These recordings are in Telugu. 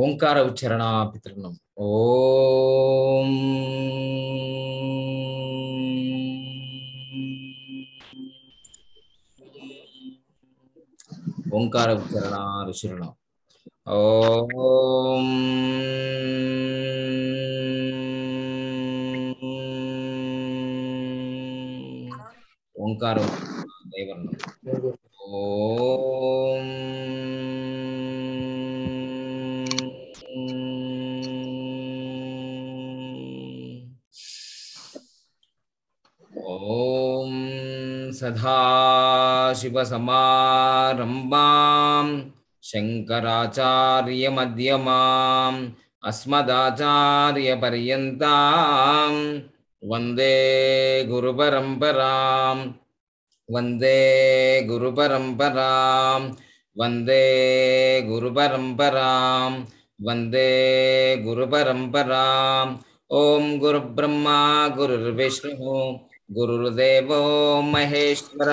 ஓங்கார உச்சரணா பித்திருக்கணும் ஓம். ஓங்கார உச்சரணா ரிஷிரணம் ஓம். ஓங்கார தேவரணம். ஓ सदाशिवसमारम्भां शङ्कराचार्यमध्यमाम् अस्मदाचार्यपर्यन्तां वन्दे गुरुपरम्परां वन्दे गुरुपरम्परां वन्दे गुरुपरम्परां वन्दे गुरुपरम्पराम् ॐ गुरुब्रह्मा गुरुर्विष्णुः గురుర్దేవో మహేశ్వర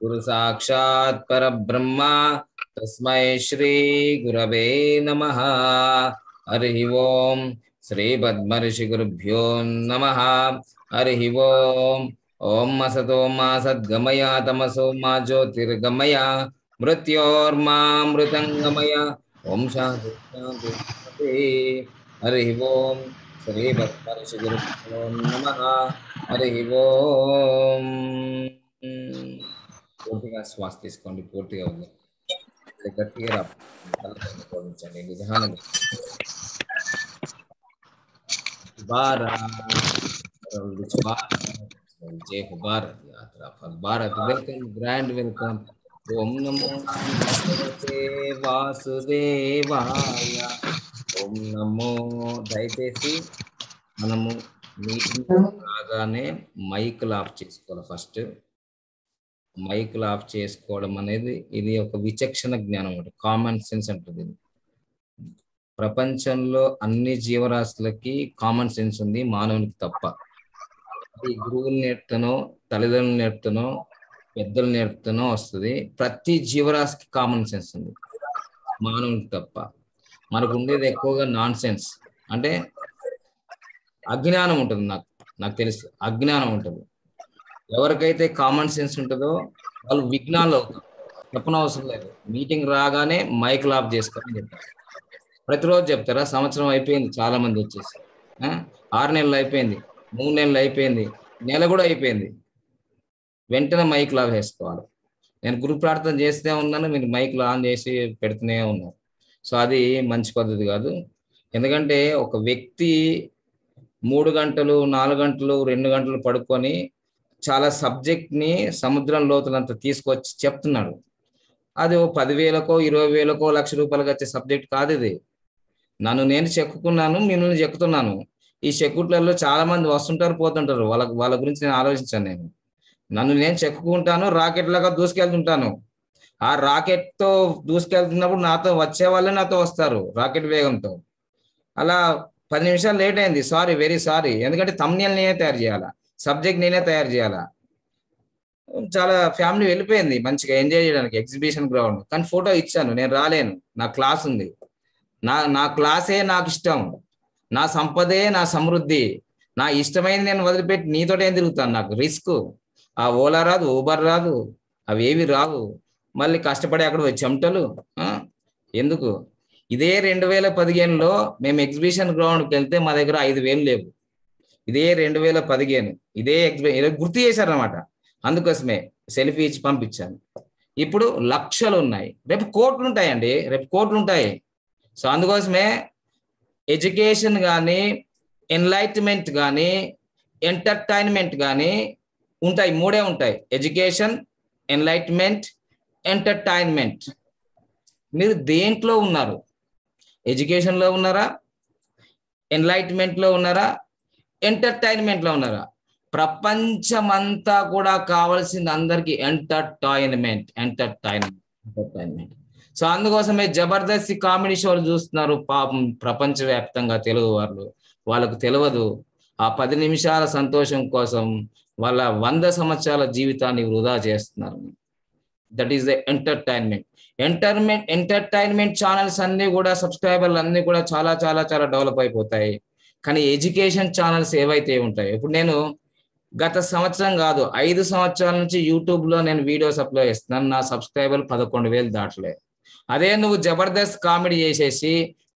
గురు సాక్షాత్ పరబ్రహ్మ తస్మై శ్రీ గురవే నమ హరి ఓం శ్రీ పద్మర్షి గురుభ్యో నమ హరి ఓం ఓం అసతో మా సద్గమయ తమసో మా జ్యోతిర్గమయ మృత్యోర్మామృతంగమయ ఓం శాంతి శాంతి శాంతి. హరి ఓం. శ్రీ పూర్తిగా శ్వాస తీసుకోండి పూర్తిగా ఉంది. గట్టిగా రా గమనించండి జై భారత్ యాత్ర for Bharat. Welcome grand welcome. ఓం నమో భగవతే వాసుదేవాయ. ఓం నమో దయచేసి మనము మీటింగ్ రాగానే మైకులు ఆఫ్ చేసుకోవాలి ఫస్ట్. మైకులు ఆఫ్ చేసుకోవడం అనేది ఇది ఒక విచక్షణ జ్ఞానం అంటే కామన్ సెన్స్ అంటుంది ప్రపంచంలో అన్ని జీవరాశులకి కామన్ సెన్స్ ఉంది మానవునికి తప్ప. గురువులు నేర్పుతానో తల్లిదండ్రులు నేర్పుతానో పెద్దలు నేర్పుతానో వస్తుంది. ప్రతి జీవరాశికి కామన్ సెన్స్ ఉంది. మానవునికి తప్ప. మనకు ఉండేది ఎక్కువగా నాన్ సెన్స్ అంటే అజ్ఞానం ఉంటుంది నాకు. నాకు తెలుసు. అజ్ఞానం ఉంటుంది. ఎవరికైతే కామన్ సెన్స్ ఉంటుందో వాళ్ళు విఘ్నాలు అవుతారు. చెప్పనవసరం లేదు. మీటింగ్ రాగానే మైక్ ఆఫ్ చేసుకోమని చెప్తారు. ప్రతిరోజు చెప్తారా? సంవత్సరం అయిపోయింది. చాలా మంది వచ్చేసి. ఆరు నెలలు అయిపోయింది. మూడు నెలలు అయిపోయింది. నెల కూడా అయిపోయింది. వెంటనే మైక్ ఆఫ్ వేసుకోవాలి నేను గురు ప్రార్థన చేస్తే ఉన్నాను. మీరు మైక్లు ఆన్ చేసి పెడుతూనే ఉన్నారు. సో అది మంచి పద్ధతి కాదు. ఎందుకంటే ఒక వ్యక్తి మూడు గంటలు నాలుగు గంటలు రెండు గంటలు పడుకొని చాలా సబ్జెక్ట్ని సముద్రం లోతులంత తీసుకొచ్చి చెప్తున్నాడు. అది ఓ పదివేలకో ఇరవై వేలకో లక్ష రూపాయలకు వచ్చే సబ్జెక్ట్ కాదు ఇది. నన్ను నేను చెక్కుకున్నాను మిమ్మల్ని చెక్కుతున్నాను. ఈ చెక్కుట్లలో చాలా మంది వస్తుంటారు పోతుంటారు. వాళ్ళ వాళ్ళ గురించి నేను ఆలోచించాను నేను. నన్ను నేను చెక్కుకుంటాను రాకెట్ లాగా దూసుకెళ్తుంటాను. ఆ రాకెట్తో దూసుకెళ్తున్నప్పుడు నాతో వచ్చే వాళ్ళే నాతో వస్తారు రాకెట్ వేగంతో. అలా పది నిమిషాలు లేట్ అయింది. సారీ వెరీ సారీ ఎందుకంటే తమ్నియల్ నేనే తయారు చేయాలా? సబ్జెక్ట్ నేనే తయారు చేయాలా? చాలా ఫ్యామిలీ వెళ్ళిపోయింది మంచిగా ఎంజాయ్ చేయడానికి ఎగ్జిబిషన్ గ్రౌండ్ కానీ ఫోటో ఇచ్చాను నేను రాలేను. నా క్లాస్ ఉంది. నా నా క్లాసే నాకు ఇష్టం. నా సంపదే నా సమృద్ధి. నా ఇష్టమైంది నేను వదిలిపెట్టి నీతోటే ఏం తిరుగుతాను. నాకు రిస్క్ ఆ ఓలా రాదు ఊబర్ రాదు అవి ఏవి రావు. మళ్ళీ కష్టపడి అక్కడ చెమటలు ఎందుకు? ఇదే రెండు వేల పదిహేనులో మేము ఎగ్జిబిషన్ గ్రౌండ్కి వెళ్తే మా దగ్గర ఐదు వేలు లేవు. ఇదే రెండు వేల పదిహేను ఇదే ఎగ్జిబి గుర్తు చేశారనమాట అందుకోసమే సెల్ఫీ ఇచ్చి పంపించాను. ఇప్పుడు లక్షలు ఉన్నాయి రేపు కోట్లు ఉంటాయండి రేపు కోట్లు ఉంటాయి సో అందుకోసమే ఎడ్యుకేషన్ కానీ ఎన్లైట్మెంట్ కానీ ఎంటర్టైన్మెంట్ కానీ ఉంటాయి మూడే ఉంటాయి. Education enlightenment entertainment. మీరు దేంట్లో ఉన్నారు? ఎడ్యుకేషన్లో ఉన్నారా? ఎన్లైట్మెంట్లో ఉన్నారా? ఎంటర్టైన్మెంట్లో ఉన్నారా? ప్రపంచమంతా కూడా కావాల్సింది అందరికి ఎంటర్టైన్మెంట్ ఎంటర్టైన్మెంట్ ఎంటర్టైన్మెంట్. సో అందుకోసమే జబర్దస్త్ కామెడీ షోలు చూస్తున్నారు పాపం ప్రపంచవ్యాప్తంగా తెలుగు వాళ్ళు. వాళ్ళకు తెలియదు. ఆ పది నిమిషాల సంతోషం కోసం వాళ్ళ వంద సంవత్సరాల జీవితాన్ని వృధా చేస్తున్నారు. That is the entertainment. Entertainment entertainment channels అన్ని కూడా సబ్స్క్రైబర్లు అన్ని కూడా చాలా చాలా చాలా డెవలప్ అయిపోతాయి. కానీ ఎడ్యుకేషన్ ఛానల్స్ ఏవైతే ఉంటాయి ఇప్పుడు నేను గత సంవత్సరం కాదు ఐదు సంవత్సరాల నుంచి యూట్యూబ్లో నేను వీడియోస్ అప్లోడ్ చేస్తున్నాను నా సబ్స్క్రైబర్లు పదకొండు వేలు దాటలే. అదే నువ్వు జబర్దస్త్ కామెడీ చేసేసి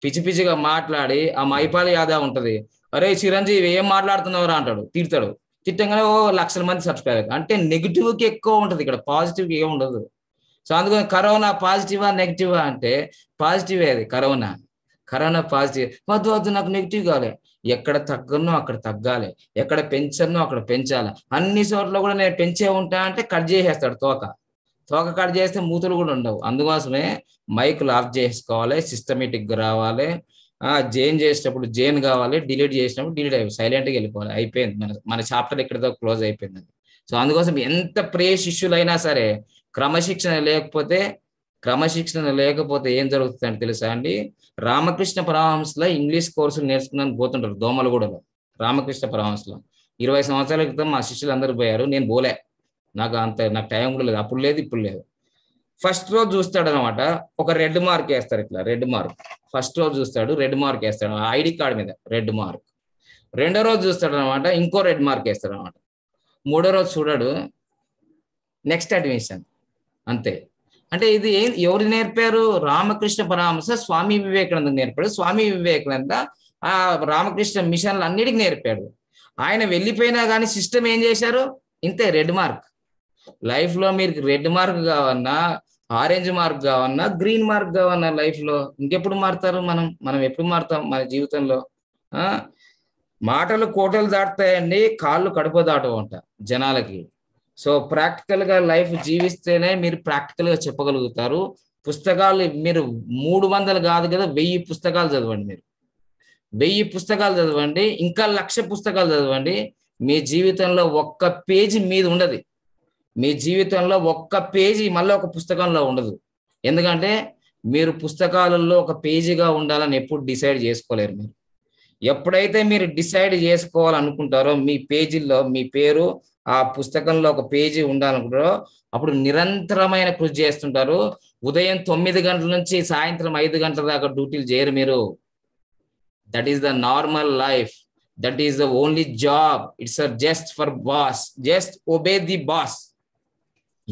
పిచ్చి పిచ్చిగా మాట్లాడి ఆ మైపాల్ యాదవ్ ఉంటది. అరే చిరంజీవి ఏం మాట్లాడుతున్నావురా అంటాడు. తిడతాడు. తిట్టంగానే ఓ లక్షల మంది సబ్స్క్రైబర్ అంటే నెగిటివ్కి ఎక్కువ ఉంటుంది ఇక్కడ పాజిటివ్కి ఏం ఉండదు. సో అందుకని కరోనా పాజిటివా నెగిటివా అంటే పాజిటివే అది కరోనా. Corona positive. వద్దు వద్దు నాకు నెగిటివ్ కావాలి ఎక్కడ తగ్గనో అక్కడ తగ్గాలి. ఎక్కడ పెంచనో అక్కడ పెంచాలి. అన్ని చోట్ల కూడా నేను పెంచే ఉంటా అంటే కట్ చేసేస్తాడు తోక. తోక కట్ చేస్తే మూతులు కూడా ఉండవు. అందుకోసమే మైకులు ఆఫ్ చేసుకోవాలి సిస్టమేటిక్గా రావాలి. ఆ జైన్ చేసేటప్పుడు జైన్ కావాలి డిలీట్ చేసినప్పుడు డిలీట్ అయిపోయి సైలెంట్గా వెళ్ళిపోవాలి. అయిపోయింది. మన మన చాప్టర్ ఇక్కడితో క్లోజ్ అయిపోయింది సో అందుకోసం ఎంత ప్రే శిష్యులైనా అయినా సరే క్రమశిక్షణ లేకపోతే క్రమశిక్షణ లేకపోతే ఏం జరుగుతుందని తెలుసా అండి? రామకృష్ణ పరమహంసలో ఇంగ్లీష్ కోర్సులు నేర్చుకున్నాను పోతుంటారు దోమలగూడలో రామకృష్ణ పరమహంసలో. ఇరవై సంవత్సరాల క్రితం మా శిష్యులు అందరూ పోయారు. నేను పోలే. నాకు అంత నాకు టైం కూడా లేదు. అప్పుడు లేదు ఇప్పుడు లేదు. ఫస్ట్ రోజు చూస్తాడు అనమాట ఒక రెడ్ మార్క్ వేస్తారు ఇట్లా రెడ్ మార్క్. ఫస్ట్ రోజు చూస్తాడు రెడ్ మార్క్ వేస్తాడు. ఐడి కార్డ్ మీద రెడ్ మార్క్. రెండో రోజు చూస్తాడు అనమాట ఇంకో రెడ్ మార్క్ వేస్తాడు అనమాట మూడో రోజు చూడాడు. Next admission. అంతే. అంటే ఇది ఏం ఎవరు నేర్పారు? రామకృష్ణ పరమహంస స్వామి వివేకానంద నేర్పాడు. స్వామి వివేకానంద ఆ రామకృష్ణ మిషన్లు అన్నిటికీ నేర్పాడు. ఆయన వెళ్ళిపోయినా కానీ సిస్టమ్ ఏం చేశారు? ఇంతే రెడ్ మార్క్. లైఫ్లో మీరు రెడ్ మార్క్ కావన్నా ఆరెంజ్ మార్క్ కావన్నా గ్రీన్ మార్క్ కావన్నా లైఫ్లో ఇంకెప్పుడు మారుతారు మనం? మనం ఎప్పుడు మారుతాం మన జీవితంలో? ఆ? మాటలు కోటలు దాటుతాయండి కాళ్ళు కడుపు దాటవంట జనాలకి. సో ప్రాక్టికల్గా లైఫ్ జీవిస్తేనే మీరు ప్రాక్టికల్గా చెప్పగలుగుతారు. పుస్తకాలు మీరు మూడు వందలు కాదు కదా వెయ్యి పుస్తకాలు చదవండి మీరు. వెయ్యి పుస్తకాలు చదవండి ఇంకా లక్ష పుస్తకాలు చదవండి. మీ జీవితంలో ఒక్క పేజీ మీద ఉండదు. మీ జీవితంలో ఒక్క పేజీ మళ్ళీ ఒక పుస్తకంలో ఉండదు. ఎందుకంటే మీరు పుస్తకాలలో ఒక పేజీగా ఉండాలని ఎప్పుడు డిసైడ్ చేసుకోలేరు మీరు. ఎప్పుడైతే మీరు డిసైడ్ చేసుకోవాలనుకుంటారో మీ పేజీల్లో మీ పేరు ఆ పుస్తకంలో ఒక పేజీ ఉండాలనుకుంటారో అప్పుడు నిరంతరమైన కృషి చేస్తుంటారు. ఉదయం తొమ్మిది గంటల నుంచి సాయంత్రం ఐదు గంటల దాకా డ్యూటీలు చేయరు మీరు. That is the normal life that is the only job it's just for boss just obey the boss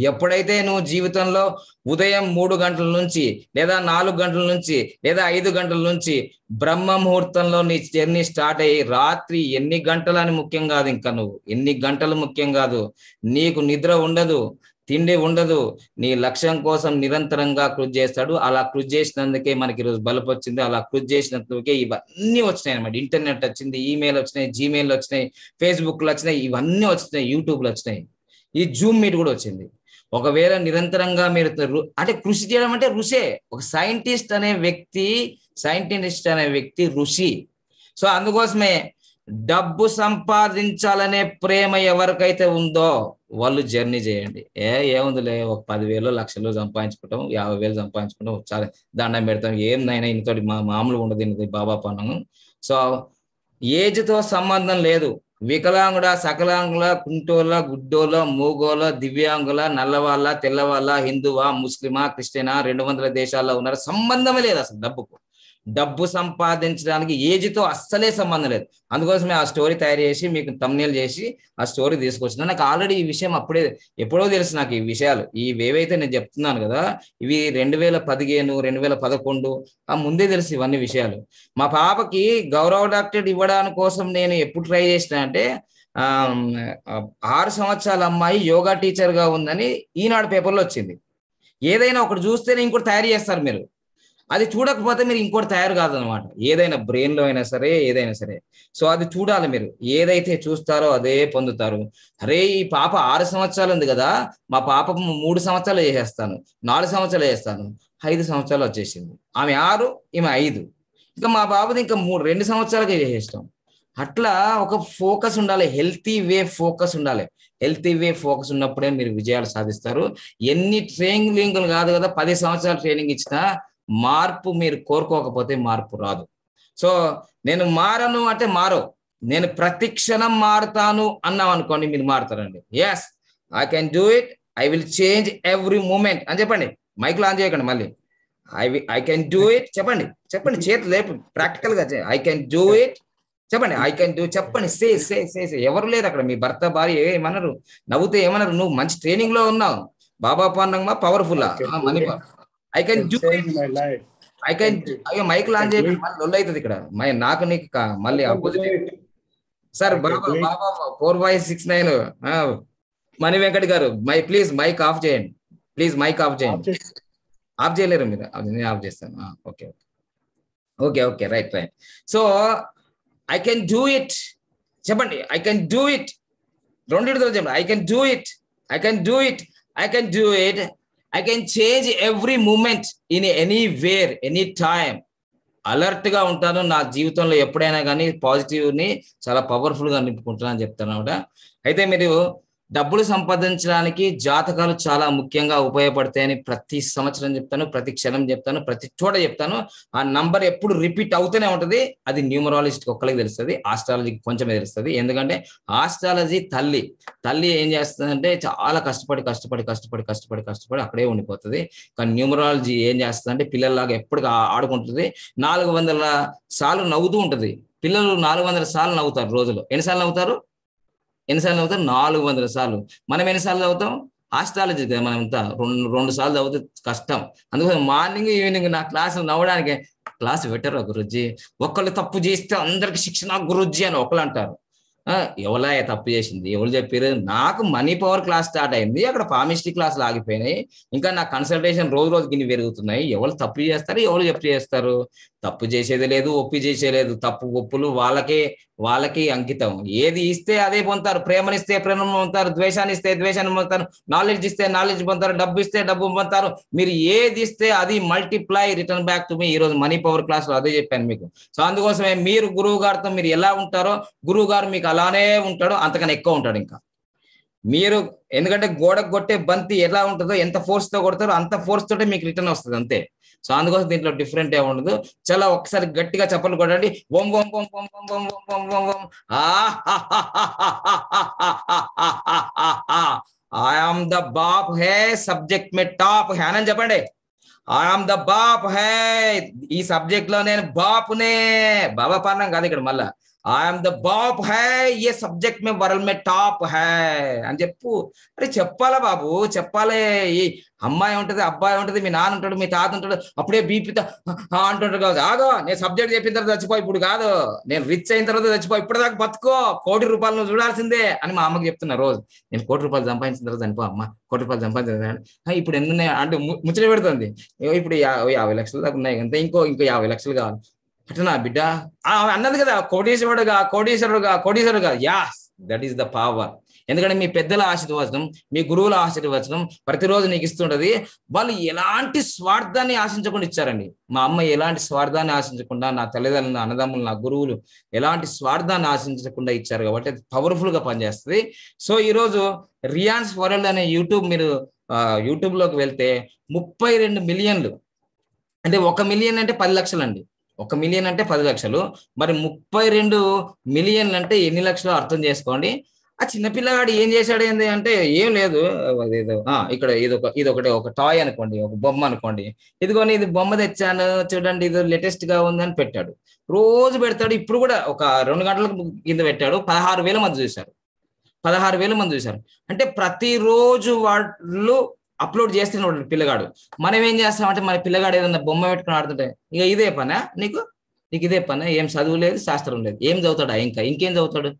ఎప్పుడైతే నువ్వు జీవితంలో ఉదయం మూడు గంటల నుంచి లేదా నాలుగు గంటల నుంచి లేదా ఐదు గంటల నుంచి బ్రహ్మ ముహూర్తంలో నీ జర్నీ స్టార్ట్ అయ్యి రాత్రి ఎన్ని గంటలని ముఖ్యం కాదు ఇంకా నువ్వు. ఎన్ని గంటలు ముఖ్యం కాదు. నీకు నిద్ర ఉండదు తిండి ఉండదు నీ లక్ష్యం కోసం నిరంతరంగా కృషి చేస్తాడు. అలా కృషి చేసినందుకే మనకి ఈరోజు బలుపు వచ్చింది. అలా కృషి చేసినందుకే ఇవన్నీ వచ్చినాయి అనమాట ఇంటర్నెట్ వచ్చింది ఈమెయిల్ వచ్చినాయి జీమెయిల్ వచ్చినాయి ఫేస్బుక్లు వచ్చినాయి ఇవన్నీ వచ్చినాయి యూట్యూబ్లో వచ్చినాయి. ఈ జూమ్ మీట్ కూడా వచ్చింది. ఒకవేళ నిరంతరంగా మీరు అంటే కృషి చేయడం అంటే రుషే. ఒక సైంటిస్ట్ అనే వ్యక్తి సైంటిస్ట్ అనే వ్యక్తి ఋషి. సో అందుకోసమే డబ్బు సంపాదించాలనే ప్రేమ ఎవరికైతే ఉందో వాళ్ళు జర్నీ చేయండి. ఏ ఏముందిలే ఒక పదివేలు లక్షలు సంపాదించుకుంటాం యాభై వేలు సంపాదించుకుంటాం ఒకసారి దండం పెడతాం. ఏం నైనా ఇంతటి మా మామూలు ఉండదు ఇంత బాబా పన్ను? సో ఏజ్తో సంబంధం లేదు. వికలాంగుడ సకలాంగుల కుంటోల గుడ్డోల మూగోల దివ్యాంగుల నల్లవాళ్ళ తెల్లవాళ్ళ హిందువా ముస్లిమా క్రిస్టియనా రెండు వందల దేశాల్లో ఉన్నారు? సంబంధమే లేదు అసలు డబ్బుకు. డబ్బు సంపాదించడానికి ఏజ్తో అస్సలే సంబంధం లేదు. అందుకోసమే ఆ స్టోరీ తయారు చేసి మీకు తమ్నేల్ చేసి ఆ స్టోరీ తీసుకొచ్చిన. నాకు ఆల్రెడీ ఈ విషయం అప్పుడే ఎప్పుడో తెలుసు నాకు ఈ విషయాలు. ఇవేవైతే నేను చెప్తున్నాను కదా ఇవి రెండు వేల పదిహేను రెండు వేల పదకొండు ఆ ముందే తెలుసు ఇవన్నీ విషయాలు. మా పాపకి గౌరవ డాక్టరేట్ ఇవ్వడానికి కోసం నేను ఎప్పుడు ట్రై చేసిన అంటే ఆరు సంవత్సరాల అమ్మాయి యోగా టీచర్గా ఉందని ఈనాడు పేపర్లో వచ్చింది. ఏదైనా ఒకటి చూస్తేనే ఇంకోటి తయారు చేస్తారు మీరు. అది చూడకపోతే మీరు ఇంకోటి తయారు కాదనమాట ఏదైనా బ్రెయిన్లో అయినా సరే ఏదైనా సరే. సో అది చూడాలి మీరు. ఏదైతే చూస్తారో అదే పొందుతారు. అరే ఈ పాప ఆరు సంవత్సరాలు ఉంది కదా. మా పాప మూడు సంవత్సరాలు చేసేస్తాను. నాలుగు సంవత్సరాలు చేస్తాను. ఐదు సంవత్సరాలు వచ్చేసింది. ఆమె ఆరు ఈమె ఐదు. ఇంకా మా బాబుది ఇంకా మూడు రెండు సంవత్సరాలకే చేసేస్తాం. అట్లా ఒక ఫోకస్ ఉండాలి. హెల్తీ వే ఫోకస్ ఉండాలి. హెల్తీ వే ఫోకస్ ఉన్నప్పుడే మీరు విజయాలు సాధిస్తారు. ఎన్ని ట్రైనింగ్లు కాదు కదా. పది సంవత్సరాలు ట్రైనింగ్ ఇచ్చినా మార్పు మీరు కోరుకోకపోతే మార్పు రాదు. సో నేను మారను అంటే మారో నేను ప్రతి క్షణం మారుతాను అన్నాం అనుకోండి మీరు మారుతారండి. Yes I can do it I will change every moment అని చెప్పండి. మైక్ ఆన్ చేయకండి మళ్ళీ. I I can do it చెప్పండి. చెప్పండి చేతి లేపు. ప్రాక్టికల్గా ఐ కెన్ డూ ఇట్ చెప్పండి. ఐ కెన్ డూ చెప్పండి. సే సే సే సే. ఎవరు లేరు అక్కడ. మీ భర్త భార్య ఏమన్నారు నవ్వుతే ఏమన్నారు నువ్వు మంచి ట్రైనింగ్లో ఉన్నావు. బాబా పాండంగా powerful money I can do. I can. అయ్యో మైక్ లాంచ్ చేయండి. మళ్ళీ లొల్లు అవుతుంది ఇక్కడ. మై నాకు నీకు మళ్ళీ అపోజిట్ సార్ బాబా. బాబా four five six nine Mani Venkat గారు మై ప్లీజ్ మైక్ ఆఫ్ చేయండి. ప్లీజ్ మైక్ ఆఫ్ చేయండి. ఆఫ్ చేయలేరు మీరు. నేను ఆఫ్ చేస్తాను. Okay okay okay right right so I can do it చెప్పండి. ఐ కెన్ డూ ఇట్ రెండింటితో చెప్పండి. I can do it I can do it I can do it I can change every moment in anywhere any time అలర్ట్గా ఉంటాను నా జీవితంలో ఎప్పుడైనా కానీ పాజిటివ్ని చాలా పవర్ఫుల్గా నింపుకుంటున్నాను అని చెప్తాను అనమాట అయితే మీరు డబ్బులు సంపాదించడానికి జాతకాలు చాలా ముఖ్యంగా ఉపయోగపడతాయని ప్రతి సంవత్సరం చెప్తాను ప్రతి క్షణం చెప్తాను ప్రతి చోట చెప్తాను. ఆ నంబర్ ఎప్పుడు రిపీట్ అవుతూనే ఉంటుంది. అది న్యూమరాలజిస్ట్ ఒక్కరికి తెలుస్తుంది ఆస్ట్రాలజీకి కొంచెమే తెలుస్తుంది. ఎందుకంటే ఆస్ట్రాలజీ తల్లి తల్లి ఏం చేస్తుందంటే చాలా కష్టపడి కష్టపడి కష్టపడి కష్టపడి కష్టపడి అక్కడే ఉండిపోతుంది. కానీ న్యూమరాలజీ ఏం చేస్తుందంటే పిల్లల్లాగా ఎప్పుడు ఆడుకుంటుంది. నాలుగు వందల సార్లు నవ్వుతూ ఉంటుంది. పిల్లలు నాలుగు వందల సార్లు నవ్వుతారు రోజులో. ఎన్నిసార్లు నవ్వుతారు? ఎన్నిసార్లు చదువుతాం? నాలుగు వందల సార్లు. మనం ఎన్నిసార్లు చదువుతాం? ఆస్ట్రాలజీ కదా మనం ఇంత రెండు రెండు సార్లు చదివితే కష్టం. అందుకోసం మార్నింగ్ ఈవినింగ్ నా క్లాస్ నవ్వడానికి క్లాస్ పెట్టరు గురుజీ? ఒక్కళ్ళు తప్పు చేస్తే అందరికి శిక్షణ గురుజీ అని ఒకళ్ళు అంటారు. ఎవలా తప్పు చేసింది? ఎవరు చెప్పారు నాకు మనీ పవర్ క్లాస్ స్టార్ట్ అయింది. అక్కడ పామిస్ట్రీ క్లాసులు ఆగిపోయినాయి. ఇంకా నా కన్సల్టేషన్ రోజు రోజు గిన్ని పెరుగుతున్నాయి. ఎవరు తప్పు చేస్తారు? ఎవరు చెప్పు చేస్తారు? తప్పు చేసేది లేదు ఒప్పి చేసేది లేదు. తప్పు ఒప్పులు వాళ్ళకే వాళ్ళకి అంకితం. ఏది ఇస్తే అదే పొందుతారు. ప్రేమనిస్తే ప్రేమ పొందుతారు. ద్వేషాన్ని ఇస్తే ద్వేషాన్ని పొందుతారు. నాలెడ్జ్ ఇస్తే నాలెడ్జ్ పొందుతారు. డబ్బు ఇస్తే డబ్బు పొందుతారు. మీరు ఏది ఇస్తే అది మల్టిప్లై రిటర్న్ బ్యాక్ టు మీ ఈ రోజు మనీ పవర్ క్లాస్లో అదే చెప్పాను మీకు. సో అందుకోసమే మీరు గురువు గారితో మీరు ఎలా ఉంటారో గురువు గారు మీకు అలానే ఉంటాడు అంతకన్నా ఎక్కువ ఉంటాడు ఇంకా. మీరు ఎందుకంటే గోడకు కొట్టే బంతి ఎలా ఉంటుందో ఎంత ఫోర్స్తో కొడతారో అంత ఫోర్స్ తోటే మీకు రిటర్న్ వస్తుంది అంతే. సో అందుకోసం దీంట్లో డిఫరెంట్ ఏ ఉండదు చాలా ఒక్కసారి గట్టిగా చెప్పలు కొట్టండి ఓం ఓం ఓం ఓం ఓం ఓం ఓం ఓం ఓం ఓం ఆమ్ ద బాప్ హే సబ్జెక్ట్ మే టాప్ హే అని చెప్పండి ఆమ్ ద బాప్ హే ఈ సబ్జెక్ట్లో నేను బాపునే బాబా పాలన కాదు ఇక్కడ మళ్ళా ఐఎమ్ ద బాప్ హై ఏ సబ్జెక్ట్ మే వరల్డ్ మే టాప్ హై అని చెప్పు. అరే చెప్పాలా బాబు? చెప్పాలే. ఈ అమ్మాయి ఉంటది అబ్బాయి ఉంటది మీ నాన్న ఉంటాడు మీ తాత ఉంటాడు అప్పుడే బీపీతో అంటుంటాడు కాదు ఆగో నేను సబ్జెక్ట్ చెప్పిన తర్వాత చచ్చిపో ఇప్పుడు కాదు. నేను రిచ్ అయిన తర్వాత చచ్చిపో ఇప్పటిదాకా బతుకో. కోటి రూపాయలు నువ్వు చూడాల్సిందే అని మా అమ్మకి చెప్తున్నా రోజు. నేను కోటి రూపాయలు సంపాదించిన తర్వాత చనిపో అమ్మ. కోటి రూపాయలు సంపాదించిన ఇప్పుడు ఎన్ని ఉన్నాయి? అంటే ముచ్చట పెడుతుంది. ఇప్పుడు యాభై లక్షలు దాకా ఉన్నాయి. అంతే ఇంకో ఇంకో యాభై లక్షలు కావాలి. అట్లా బిడ్డ అన్నది కదా కోటీశ్వరుడుగా కోటీశ్వరుడుగా కోటీశ్వరుడుగా. Yes that is the power ఎందుకంటే మీ పెద్దల ఆశీర్వచనం మీ గురువుల ఆశీర్వచనం ప్రతిరోజు నీకు ఇస్తుంటది. వాళ్ళు ఎలాంటి స్వార్థాన్ని ఆశించకుండా ఇచ్చారండి. మా అమ్మ ఎలాంటి స్వార్థాన్ని ఆశించకుండా నా తల్లిదండ్రులు నా అన్నదమ్ములు నా గురువులు ఎలాంటి స్వార్థాన్ని ఆశించకుండా ఇచ్చారు కాబట్టి అది పవర్ఫుల్గా పనిచేస్తుంది. సో ఈ రోజు రియాన్స్ వరల్డ్ అనే యూట్యూబ్ మీరు యూట్యూబ్లోకి వెళ్తే ముప్పై రెండు మిలియన్లు అంటే ఒక మిలియన్ అంటే పది లక్షలు అండి ఒక మిలియన్ అంటే పది లక్షలు. మరి ముప్పై రెండు మిలియన్లు అంటే ఎన్ని లక్షలు అర్థం చేసుకోండి. ఆ చిన్నపిల్లగాడు ఏం చేశాడు ఏంది అంటే ఏం లేదు. ఇక్కడ ఇది ఒక ఇది ఒకటి ఒక టాయ్ అనుకోండి ఒక బొమ్మ అనుకోండి. ఇదిగోని ఇది బొమ్మ తెచ్చాను చూడండి ఇది లేటెస్ట్గా ఉందని పెట్టాడు. రోజు పెడతాడు ఇప్పుడు కూడా ఒక రెండు గంటలకు కింద పెట్టాడు పదహారు వేల మంది చూశారు. పదహారు వేల మంది చూశారు. అంటే ప్రతిరోజు వాళ్ళు అప్లోడ్ చేస్తున్నాడు పిల్లగాడు. మనం ఏం చేస్తామంటే మన పిల్లగాడు ఏదన్నా బొమ్మ పెట్టుకుని ఆడుతుంటే ఇక ఇదే పనా? నీకు? నీకు ఇదే పనా? ఏం చదువు లేదు శాస్త్రం లేదు. ఏం చదువుతాడా ఇంకా? ఇంకేం చదువుతాడు?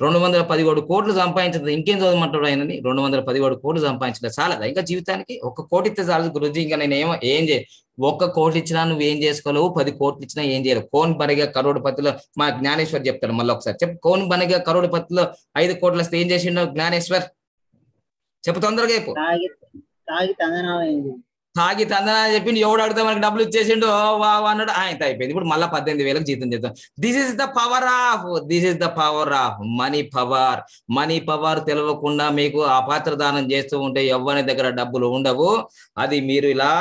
రెండు వందల పదిహేడు కోట్లు సంపాదించదు. ఇంకేం చదవమంటాడు ఆయనని? రెండు వందల పదిహేడు కోట్లు సంపాదించడం చాలా ఇంకా జీవితానికి ఒక కోటి ఇస్తే చాలు గురుజీ. ఇంకా నేను ఏమో ఏం చేయ ఒక్క కోటి ఇచ్చినా నువ్వు ఏం చేసుకోలేవు పది కోట్లు ఇచ్చినా ఏం చేయలేవు. కోన్ బనిగా కరోడుపతిలో మా జ్ఞానేశ్వర్ చెప్తాడు మళ్ళీ ఒకసారి. చెప్పు కోన్ బనిగా కరోడుపతిలో ఐదు కోట్లు వస్తే ఏం చేసిండో జ్ఞానేశ్వర్? చెప్పు తొందరగా అయిపో తాగి తాగి తాగి అని చెప్పి ఎవడు అడిగితే మనకి డబ్బులు ఇచ్చేసిండు? వా అన్నాడు. ఆయన అయిపోయింది. ఇప్పుడు మళ్ళీ పద్దెనిమిది వేలకు జీతం చేద్దాం this is the power of this is the power of money power money power తెలియకుండా మీకు అపాత్ర దానం చేస్తూ ఉంటే ఎవరి దగ్గర డబ్బులు ఉండవు. అది మీరు ఇలా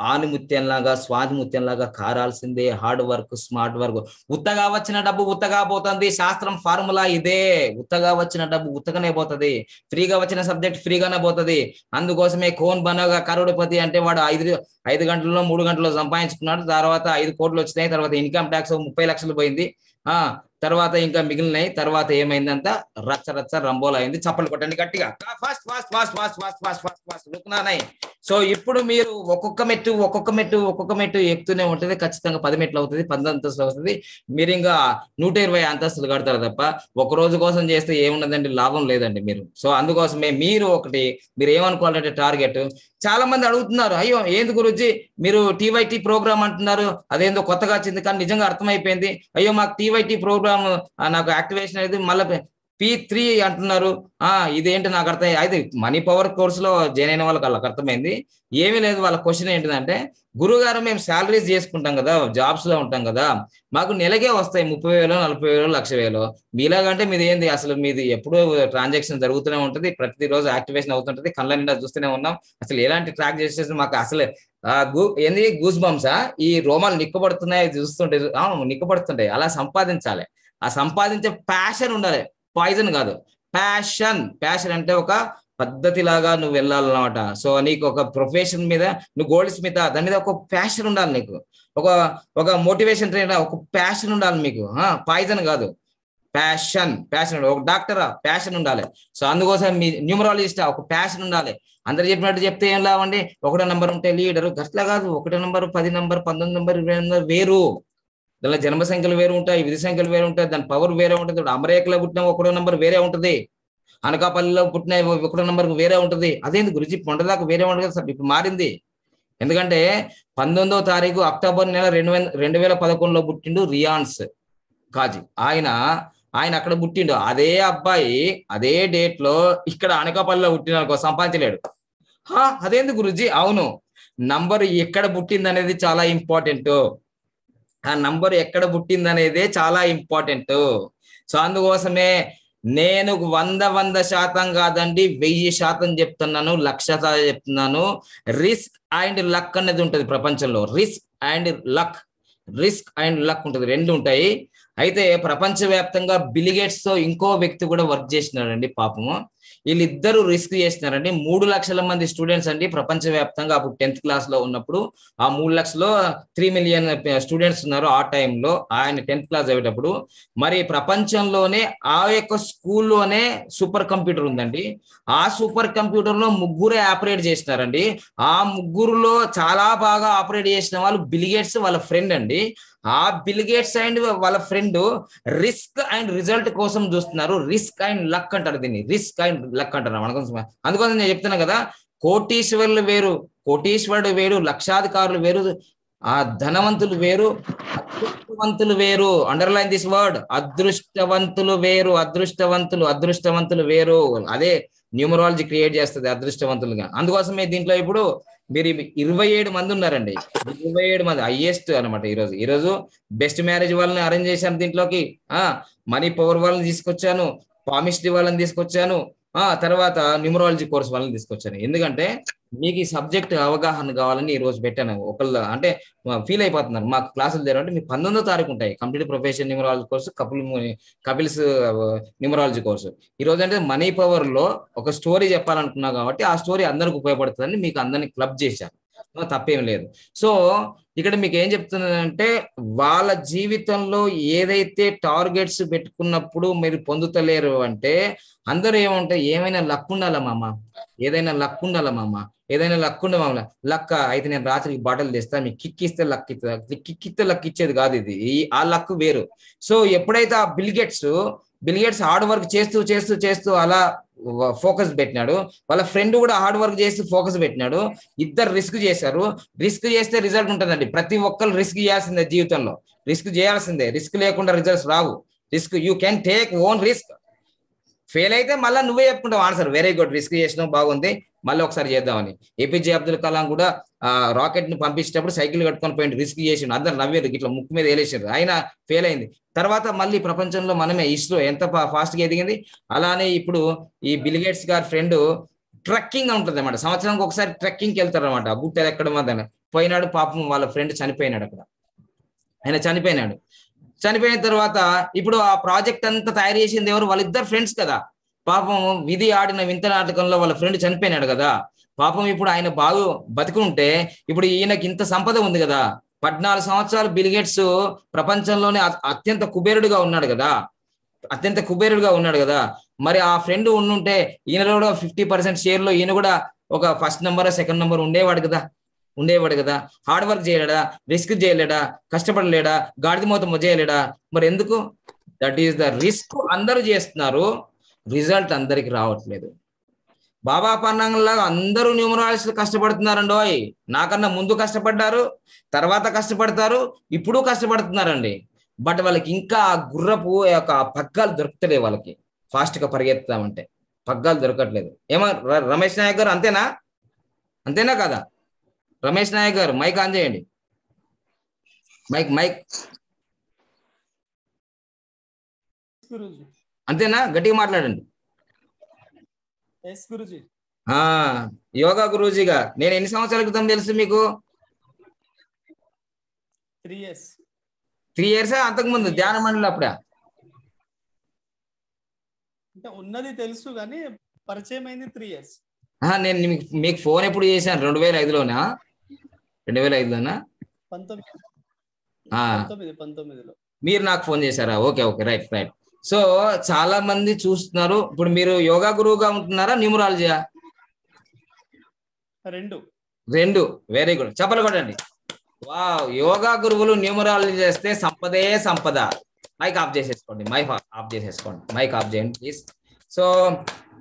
ఆనిముత్యంలాగా స్వాతిముత్యంలాగా కారాల్సిందే. Hard work smart work. ఉత్తగా వచ్చిన డబ్బు ఉత్తగా పోతుంది. శాస్త్రం ఫార్ములా ఇదే. ఉత్తగా వచ్చిన డబ్బు ఉత్తగానే పోతుంది. ఫ్రీగా వచ్చిన సబ్జెక్ట్ ఫ్రీగానే పోతుంది. అందుకోసమే కోన్ బనగా కరోడుపతి అంటే వాడు ఐదు ఐదు గంటల్లో మూడు గంటల్లో సంపాదించుకున్నాడు. తర్వాత ఐదు కోట్లు వచ్చినాయి. తర్వాత ఇన్కమ్ ట్యాక్స్ ముప్పై లక్షలు పోయింది. ఆ తర్వాత ఇంకా మిగిలినాయి. తర్వాత ఏమైందంట రచ్చ రచ్చ రంబోలా అయింది చప్పలు కొట్టండి గట్టిగా. Fast fast fast fast fast fast fast fast రుకునానాయి so ఇప్పుడు మీరు ఒక్కొక్క మెట్టు ఒక్కొక్క మెట్టు ఒక్కొక్క మెట్టు ఎక్కుతూనే ఉంటుంది. ఖచ్చితంగా పది మెట్లు అవుతుంది పంతొమ్మిది అంతస్తులు అవుతుంది. మీరు ఇంకా నూట ఇరవై అంతస్తులు కడతారు తప్ప ఒక రోజు కోసం చేస్తే ఏమున్నదండి లాభం లేదండి మీరు. సో అందుకోసమే మీరు ఒకటి మీరు ఏమనుకోవాలంటే టార్గెట్ చాలా మంది అడుగుతున్నారు అయ్యో ఏంది గురించి మీరు టీవైటీ ప్రోగ్రామ్ అంటున్నారు అదేందో కొత్తగా వచ్చింది కానీ నిజంగా అర్థమైపోయింది. అయ్యో మాకు టీవైటీ ప్రోగ్రామ్ నాకు యాక్టివేషన్ అనేది మళ్ళీ పి త్రీ అంటున్నారు. ఆ ఇదేంటి నాకు అర్థం అయితే మనీ పవర్ కోర్సులో జాయిన్ అయిన వాళ్ళకి వాళ్ళకి అర్థమైంది. ఏమీ లేదు వాళ్ళ క్వశ్చన్ ఏంటిదంటే గురుగారు మేము శాలరీస్ చేసుకుంటాం కదా జాబ్స్లో ఉంటాం కదా మాకు నెలకే వస్తాయి ముప్పై వేలు నలభై వేలు లక్ష వేలు. మీలాగంటే మీది ఏంది? అసలు మీది ఎప్పుడు ట్రాన్సాక్షన్ జరుగుతూనే ఉంటుంది ప్రతిరోజు యాక్టివేషన్ అవుతుంటది కళ్ళ నిండా చూస్తూనే ఉన్నాం. అసలు ఎలాంటి ట్రాక్ చేసేసి మాకు అసలు ఏంది? గూస్ బంప్సా ఈ రోమాలు నిక్కబడుతున్నాయి చూస్తుంటే నిక్కబడుతుంటాయి. అలా సంపాదించాలి. ఆ సంపాదించే ప్యాషన్ ఉండాలి. పాయిజన్ కాదు. ప్యాషన్ ప్యాషన్ అంటే ఒక పద్ధతి లాగా నువ్వు వెళ్ళాలన్నమాట. సో నీకు ఒక ప్రొఫెషన్ మీద నువ్వు గోల్డ్ స్మిత దాని మీద ఒక ప్యాషన్ ఉండాలి నీకు. ఒక ఒక మోటివేషన్ ట్రైనర్ ఒక ప్యాషన్ ఉండాలి మీకు. పాయిజన్ కాదు. ప్యాషన్ ప్యాషన్ ఒక డాక్టరా ప్యాషన్ ఉండాలి. సో అందుకోసం మీ న్యూమరాలజిస్టా ఒక ప్యాషన్ ఉండాలి. అందరు చెప్పినట్టు చెప్తే ఏం లావండి ఒకటో నెంబర్ ఉంటే లీడరు గట్లా కాదు. ఒకటో నెంబర్ పది నెంబర్ పంతొమ్మిది నెంబర్ ఇరవై నెంబర్ వేరు. దానిలో జన్మ సంఖ్యలు వేరు ఉంటాయి విధి సంఖ్యలు వేరు ఉంటాయి దాని పవర్ వేరే ఉంటుంది. అమరేకలో పుట్టిన ఒకటో నెంబర్ వేరే ఉంటుంది. అనకాపల్లిలో పుట్టిన ఒకటో నెంబర్ వేరే ఉంటుంది. అదేంది గురించి పొండదాకా వేరే ఉంటుంది సార్. ఇప్పుడు మారింది. ఎందుకంటే పంతొమ్మిదవ తారీఖు అక్టోబర్ నెల రెండు వేల రెండు వేల పదకొండులో పుట్టిండు రియాన్స్ కాజీ. ఆయన ఆయన అక్కడ పుట్టిండు. అదే అబ్బాయి అదే డేట్లో ఇక్కడ అనకాపల్లిలో పుట్టిన సంపాదించలేడు. అదేంది గురుజీ? అవును. నంబర్ ఎక్కడ పుట్టింది అనేది చాలా ఇంపార్టెంట్ ఆ నంబర్ ఎక్కడ పుట్టింది అనేది చాలా ఇంపార్టెంట్. సో అందుకోసమే నేను వంద వంద శాతం కాదండి వెయ్యి శాతం చెప్తున్నాను లక్ష చెప్తున్నాను. రిస్క్ అండ్ లక్ అనేది ఉంటుంది ప్రపంచంలో. Risk and luck. Risk and luck ఉంటుంది. రెండు ఉంటాయి. అయితే ప్రపంచవ్యాప్తంగా బిలిగేట్స్తో ఇంకో వ్యక్తి కూడా వర్క్ చేసినాడండి పాపము. వీళ్ళిద్దరూ రిస్క్ చేసినారండి మూడు లక్షల మంది స్టూడెంట్స్ అండి ప్రపంచవ్యాప్తంగా. అప్పుడు టెన్త్ క్లాస్లో ఉన్నప్పుడు ఆ మూడు లక్షలో త్రీ మిలియన్ స్టూడెంట్స్ ఉన్నారు ఆ టైంలో ఆయన టెన్త్ క్లాస్ అయ్యేటప్పుడు మరి ప్రపంచంలోనే ఆ యొక్క స్కూల్లోనే సూపర్ కంప్యూటర్ ఉందండి. ఆ సూపర్ కంప్యూటర్లో ముగ్గురే ఆపరేట్ చేసినారండి ఆ ముగ్గురులో చాలా బాగా ఆపరేట్ చేసిన వాళ్ళు బిలిగేట్స్ వాళ్ళ ఫ్రెండ్ అండి. ఆ బిలిగేట్స్ అండ్ వాళ్ళ ఫ్రెండ్ రిస్క్ అండ్ రిజల్ట్ కోసం చూస్తున్నారు. రిస్క్ అండ్ లక్ అంటారు దీన్ని. రిస్క్ అండ్ లక్ అంటారు. మనకోసం అందుకోసం నేను చెప్తున్నా కదా కోటీశ్వరులు వేరు కోటీశ్వరుడు వేరు లక్షాధికారులు వేరు ఆ ధనవంతులు వేరు అదృష్టవంతులు వేరు. అండర్లైన్ దిస్ వర్డ్ అదృష్టవంతులు వేరు అదృష్టవంతులు అదృష్టవంతులు వేరు. అదే న్యూమరాలజీ క్రియేట్ చేస్తుంది అదృష్టవంతులుగా. అందుకోసమే దీంట్లో ఇప్పుడు మీరు ఇరవై ఏడు మంది ఉన్నారండి. ఇరవై ఏడు మంది హైయెస్ట్ అనమాట ఈరోజు. ఈరోజు బెస్ట్ మ్యారేజ్ వాళ్ళని అరేంజ్ చేశాను దీంట్లోకి. ఆ మనీ పవర్ వాళ్ళని తీసుకొచ్చాను పామిస్ట్రీ వాళ్ళని తీసుకొచ్చాను. ఆ తర్వాత న్యూమరాలజీ కోర్స్ వాళ్ళని తీసుకొచ్చాను. ఎందుకంటే మీకు ఈ సబ్జెక్ట్ అవగాహన కావాలని ఈ రోజు పెట్టాను. ఒకళ్ళు అంటే ఫీల్ అయిపోతున్నారు. మాకు క్లాసులు జరగంటే మీకు పంతొమ్మిదో తారీఖు ఉంటాయి. Complete profession numerology course Kapil Kapil's numerology course ఈ రోజు అంటే మనీ పవర్లో ఒక స్టోరీ చెప్పాలనుకున్నా కాబట్టి ఆ స్టోరీ అందరికి ఉపయోగపడుతుందని మీకు అందరిని క్లబ్ చేశాను. తప్పేం లేదు. సో ఇక్కడ మీకు ఏం చెప్తున్నానంటే వాళ్ళ జీవితంలో ఏదైతే టార్గెట్స్ పెట్టుకున్నప్పుడు మీరు పొందుతలేరు అంటే అందరూ ఏమంటారు ఏమైనా లక్ ఉండాలా మామ? ఏదైనా లక్ ఉండాలా మామ? ఏదైనా లక్ ఉండే మామూలు లక్క అయితే నేను రాత్రికి బాటలు తెస్తా మీకు కిక్ ఇస్తే లక్ ఇస్తుంది కిక్ ఇస్తే లక్ ఇచ్చేది కాదు ఇది. ఆ లక్ వేరు. సో ఎప్పుడైతే ఆ బిల్గెట్స్ బిల్గేట్స్ హార్డ్ వర్క్ చేస్తూ చేస్తూ చేస్తూ అలా ఫోకస్ పెట్టినాడు వాళ్ళ ఫ్రెండ్ కూడా హార్డ్ వర్క్ చేస్తూ ఫోకస్ పెట్టినాడు ఇద్దరు రిస్క్ చేశారు. రిస్క్ చేస్తే రిజల్ట్ ఉంటుందండి. ప్రతి ఒక్కరు రిస్క్ చేయాల్సిందే జీవితంలో. రిస్క్ చేయాల్సిందే. రిస్క్ లేకుండా results Rao. Risk you can take own risk. Fail అయితే మళ్ళీ నువ్వే చెప్పుకుంటావు. Answer very good. రిస్క్ చేసినావు బాగుంది. మళ్ళీ ఒకసారి చేద్దామని. ఏపీజే అబ్దుల్ కలాం కూడా ఆ రాకెట్ని పంపించేటప్పుడు సైకిల్ కట్టుకొని పోయింది రిస్క్ చేసిండు. అందరు నవ్వేరు ఇట్లా ముక్కు మీద వేలేసారు ఆయన ఫెయిల్ అయింది. తర్వాత మళ్ళీ ప్రపంచంలో మనమే ఇస్రో ఎంత ఫాస్ట్గా ఎదిగింది? అలానే ఇప్పుడు ఈ బిలిగేట్స్ గారి ఫ్రెండ్ ట్రెక్కింగ్ ఉంటుంది అనమాట సంవత్సరానికి ఒకసారి ట్రెక్కింగ్కి వెళ్తారు అనమాట బుట్టలు ఎక్కడం అదని పోయినాడు పాపం వాళ్ళ ఫ్రెండ్ చనిపోయినాడు అక్కడ. ఆయన చనిపోయినాడు. చనిపోయిన తర్వాత ఇప్పుడు ఆ ప్రాజెక్ట్ అంతా తయారు చేసింది ఎవరు? వాళ్ళిద్దరు ఫ్రెండ్స్ కదా. పాపం విధి ఆడిన వింత నాటకంలో వాళ్ళ ఫ్రెండ్ చనిపోయినాడు కదా. పాపం ఇప్పుడు ఆయన బాగు బతుకుంటే ఇప్పుడు ఈయనకి ఇంత సంపద ఉంది కదా. పద్నాలుగు సంవత్సరాలు బిల్గేట్స్ ప్రపంచంలోనే అత్యంత కుబేరుడుగా ఉన్నాడు కదా. అత్యంత కుబేరుడుగా ఉన్నాడు కదా. మరి ఆ ఫ్రెండ్ ఉండుంటే ఈయనలో కూడా ఫిఫ్టీ పర్సెంట్ షేర్లో ఈయన కూడా ఒక ఫస్ట్ నెంబర్ సెకండ్ నెంబర్ ఉండేవాడు కదా. ఉండేవాడు కదా. హార్డ్ వర్క్ చేయలేడా? రిస్క్ చేయలేడా? కష్టపడలేడా? గాడిద మూత చేయలేడా? మరి ఎందుకు? దట్ ఈస్ ద రిస్క్ అందరూ చేస్తున్నారు. రిజల్ట్ అందరికి రావట్లేదు. బాబా పన్నంలాగా అందరూ న్యూమరాలజీస్ కష్టపడుతున్నారండోయ్ నాకన్నా ముందు కష్టపడ్డారు తర్వాత కష్టపడతారు ఇప్పుడు కష్టపడుతున్నారండి. బట్ వాళ్ళకి ఇంకా ఆ గుర్రపు యొక్క పగ్గాలు దొరుకుతలే వాళ్ళకి. ఫాస్ట్గా పరిగెత్తామంటే పగ్గాలు దొరకట్లేదు. ఏమో రమేష్ నాయక్ గారు అంతేనా? అంతేనా కదా? రమేష్ నాయక్ గారు మైక్ ఆన్ చేయండి. Mic mic. అంతేనా? గట్టిగా మాట్లాడండి. యోగా గురూజీగా. నేను ఎన్ని సంవత్సరాల క్రితం తెలుసు మీకు? Three years. Three years? అంతకు ముందు ధ్యాన మండలి అప్పుడా? అంటే ఉన్నది తెలుసు కానీ పరిచయం అయింది త్రీ ఇయర్స్. నేను మీకు ఫోన్ ఎప్పుడు చేశాను? రెండు వేల ఐదులోనా? రెండు వేల ఐదులోనా? పంతొమ్మిది. పంతొమ్మిది పంతొమ్మిదిలో. మీరు నాకు ఫోన్ చేశారా? Okay okay. Right right. So చాలా మంది చూస్తున్నారు. ఇప్పుడు మీరు యోగా గురువుగా ఉంటున్నారా? న్యూమరాలజీయా? రెండు. రెండు. వెరీ గుడ్ చెప్పలు కొట్టండి. వావ్ యోగా గురువులు న్యూమరాలజీ చేస్తే సంపదే సంపద. మైక్ ఆఫ్ చేసేసుకోండి. మైక్ ఆఫ్ చేసేసుకోండి. మైక్ ఆఫ్ చేయండి ప్లీజ్ సో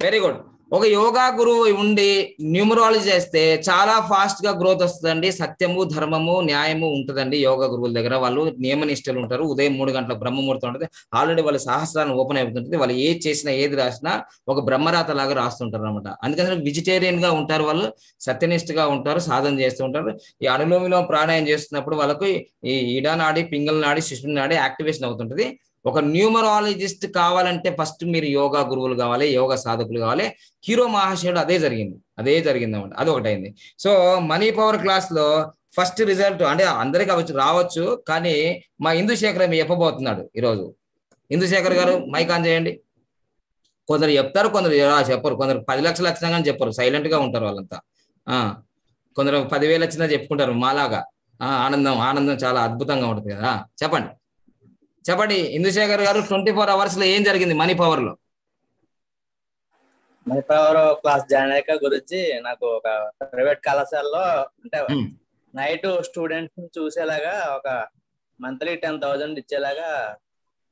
వెరీ గుడ్ ఒక యోగా గురువు ఉండి న్యూమరాలజీ చేస్తే చాలా ఫాస్ట్గా గ్రోత్ వస్తుందండి. సత్యము ధర్మము న్యాయము ఉంటుందండి యోగా గురువుల దగ్గర. వాళ్ళు నియమనిష్టలు ఉంటారు. ఉదయం మూడు గంటల బ్రహ్మముహూర్తం ఉంటుంది. ఆల్రెడీ వాళ్ళ సహస్రాన్ని ఓపెన్ అయిపోతుంటుంది. వాళ్ళు ఏది చేసినా ఏది రాసినా ఒక బ్రహ్మరాత లాగా రాస్తుంటారు అనమాట అందుకని వెజిటేరియన్గా ఉంటారు వాళ్ళు. సత్యనిష్టగా ఉంటారు. సాధన చేస్తూ ఉంటారు. ఈ అనులోమిలో ప్రాణాయం చేస్తున్నప్పుడు వాళ్ళకు ఈ ఇడానాడి నాడి నాడి శిశువు నాడి యాక్టివేషన్ అవుతుంటది. ఒక న్యూమరాలజిస్ట్ కావాలంటే ఫస్ట్ మీరు యోగా గురువులు కావాలి యోగా సాధకులు కావాలి. హీరో మహాశయుడు అదే జరిగింది అదే జరిగింది అనమాట అది ఒకటైంది. సో మనీ పవర్ క్లాస్లో ఫస్ట్ రిజల్ట్ అంటే అందరికి అవచ్చు రావచ్చు కానీ మా ఇందుశేఖర్ ఏమి చెప్పబోతున్నాడు ఈరోజు. ఇందుశేఖర్ గారు మైక్ ఆన్ చేయండి. కొందరు చెప్తారు కొందరు చెప్పరు కొందరు పది లక్షలు వచ్చినా కానీ చెప్పరు సైలెంట్గా ఉంటారు వాళ్ళంతా. ఆ కొందరు పదివేలు వచ్చినా చెప్పుకుంటారు మాలాగా. ఆ ఆనందం ఆనందం చాలా అద్భుతంగా ఉంటుంది కదా. చెప్పండి. చెప్పండి ఇందుశేఖర్ గారు ట్వంటీ ఫోర్ అవర్స్లో ఏం జరిగింది మనీ పవర్లో మై పవర్ క్లాస్ జాయిన్ అయ్యాక గురించి నాకు ఒక ప్రైవేట్ కళాశాలలో అంటే Hmm. నైట్ స్టూడెంట్స్ని చూసేలాగా ఒక మంత్లీ టెన్ థౌసండ్ ఇచ్చేలాగా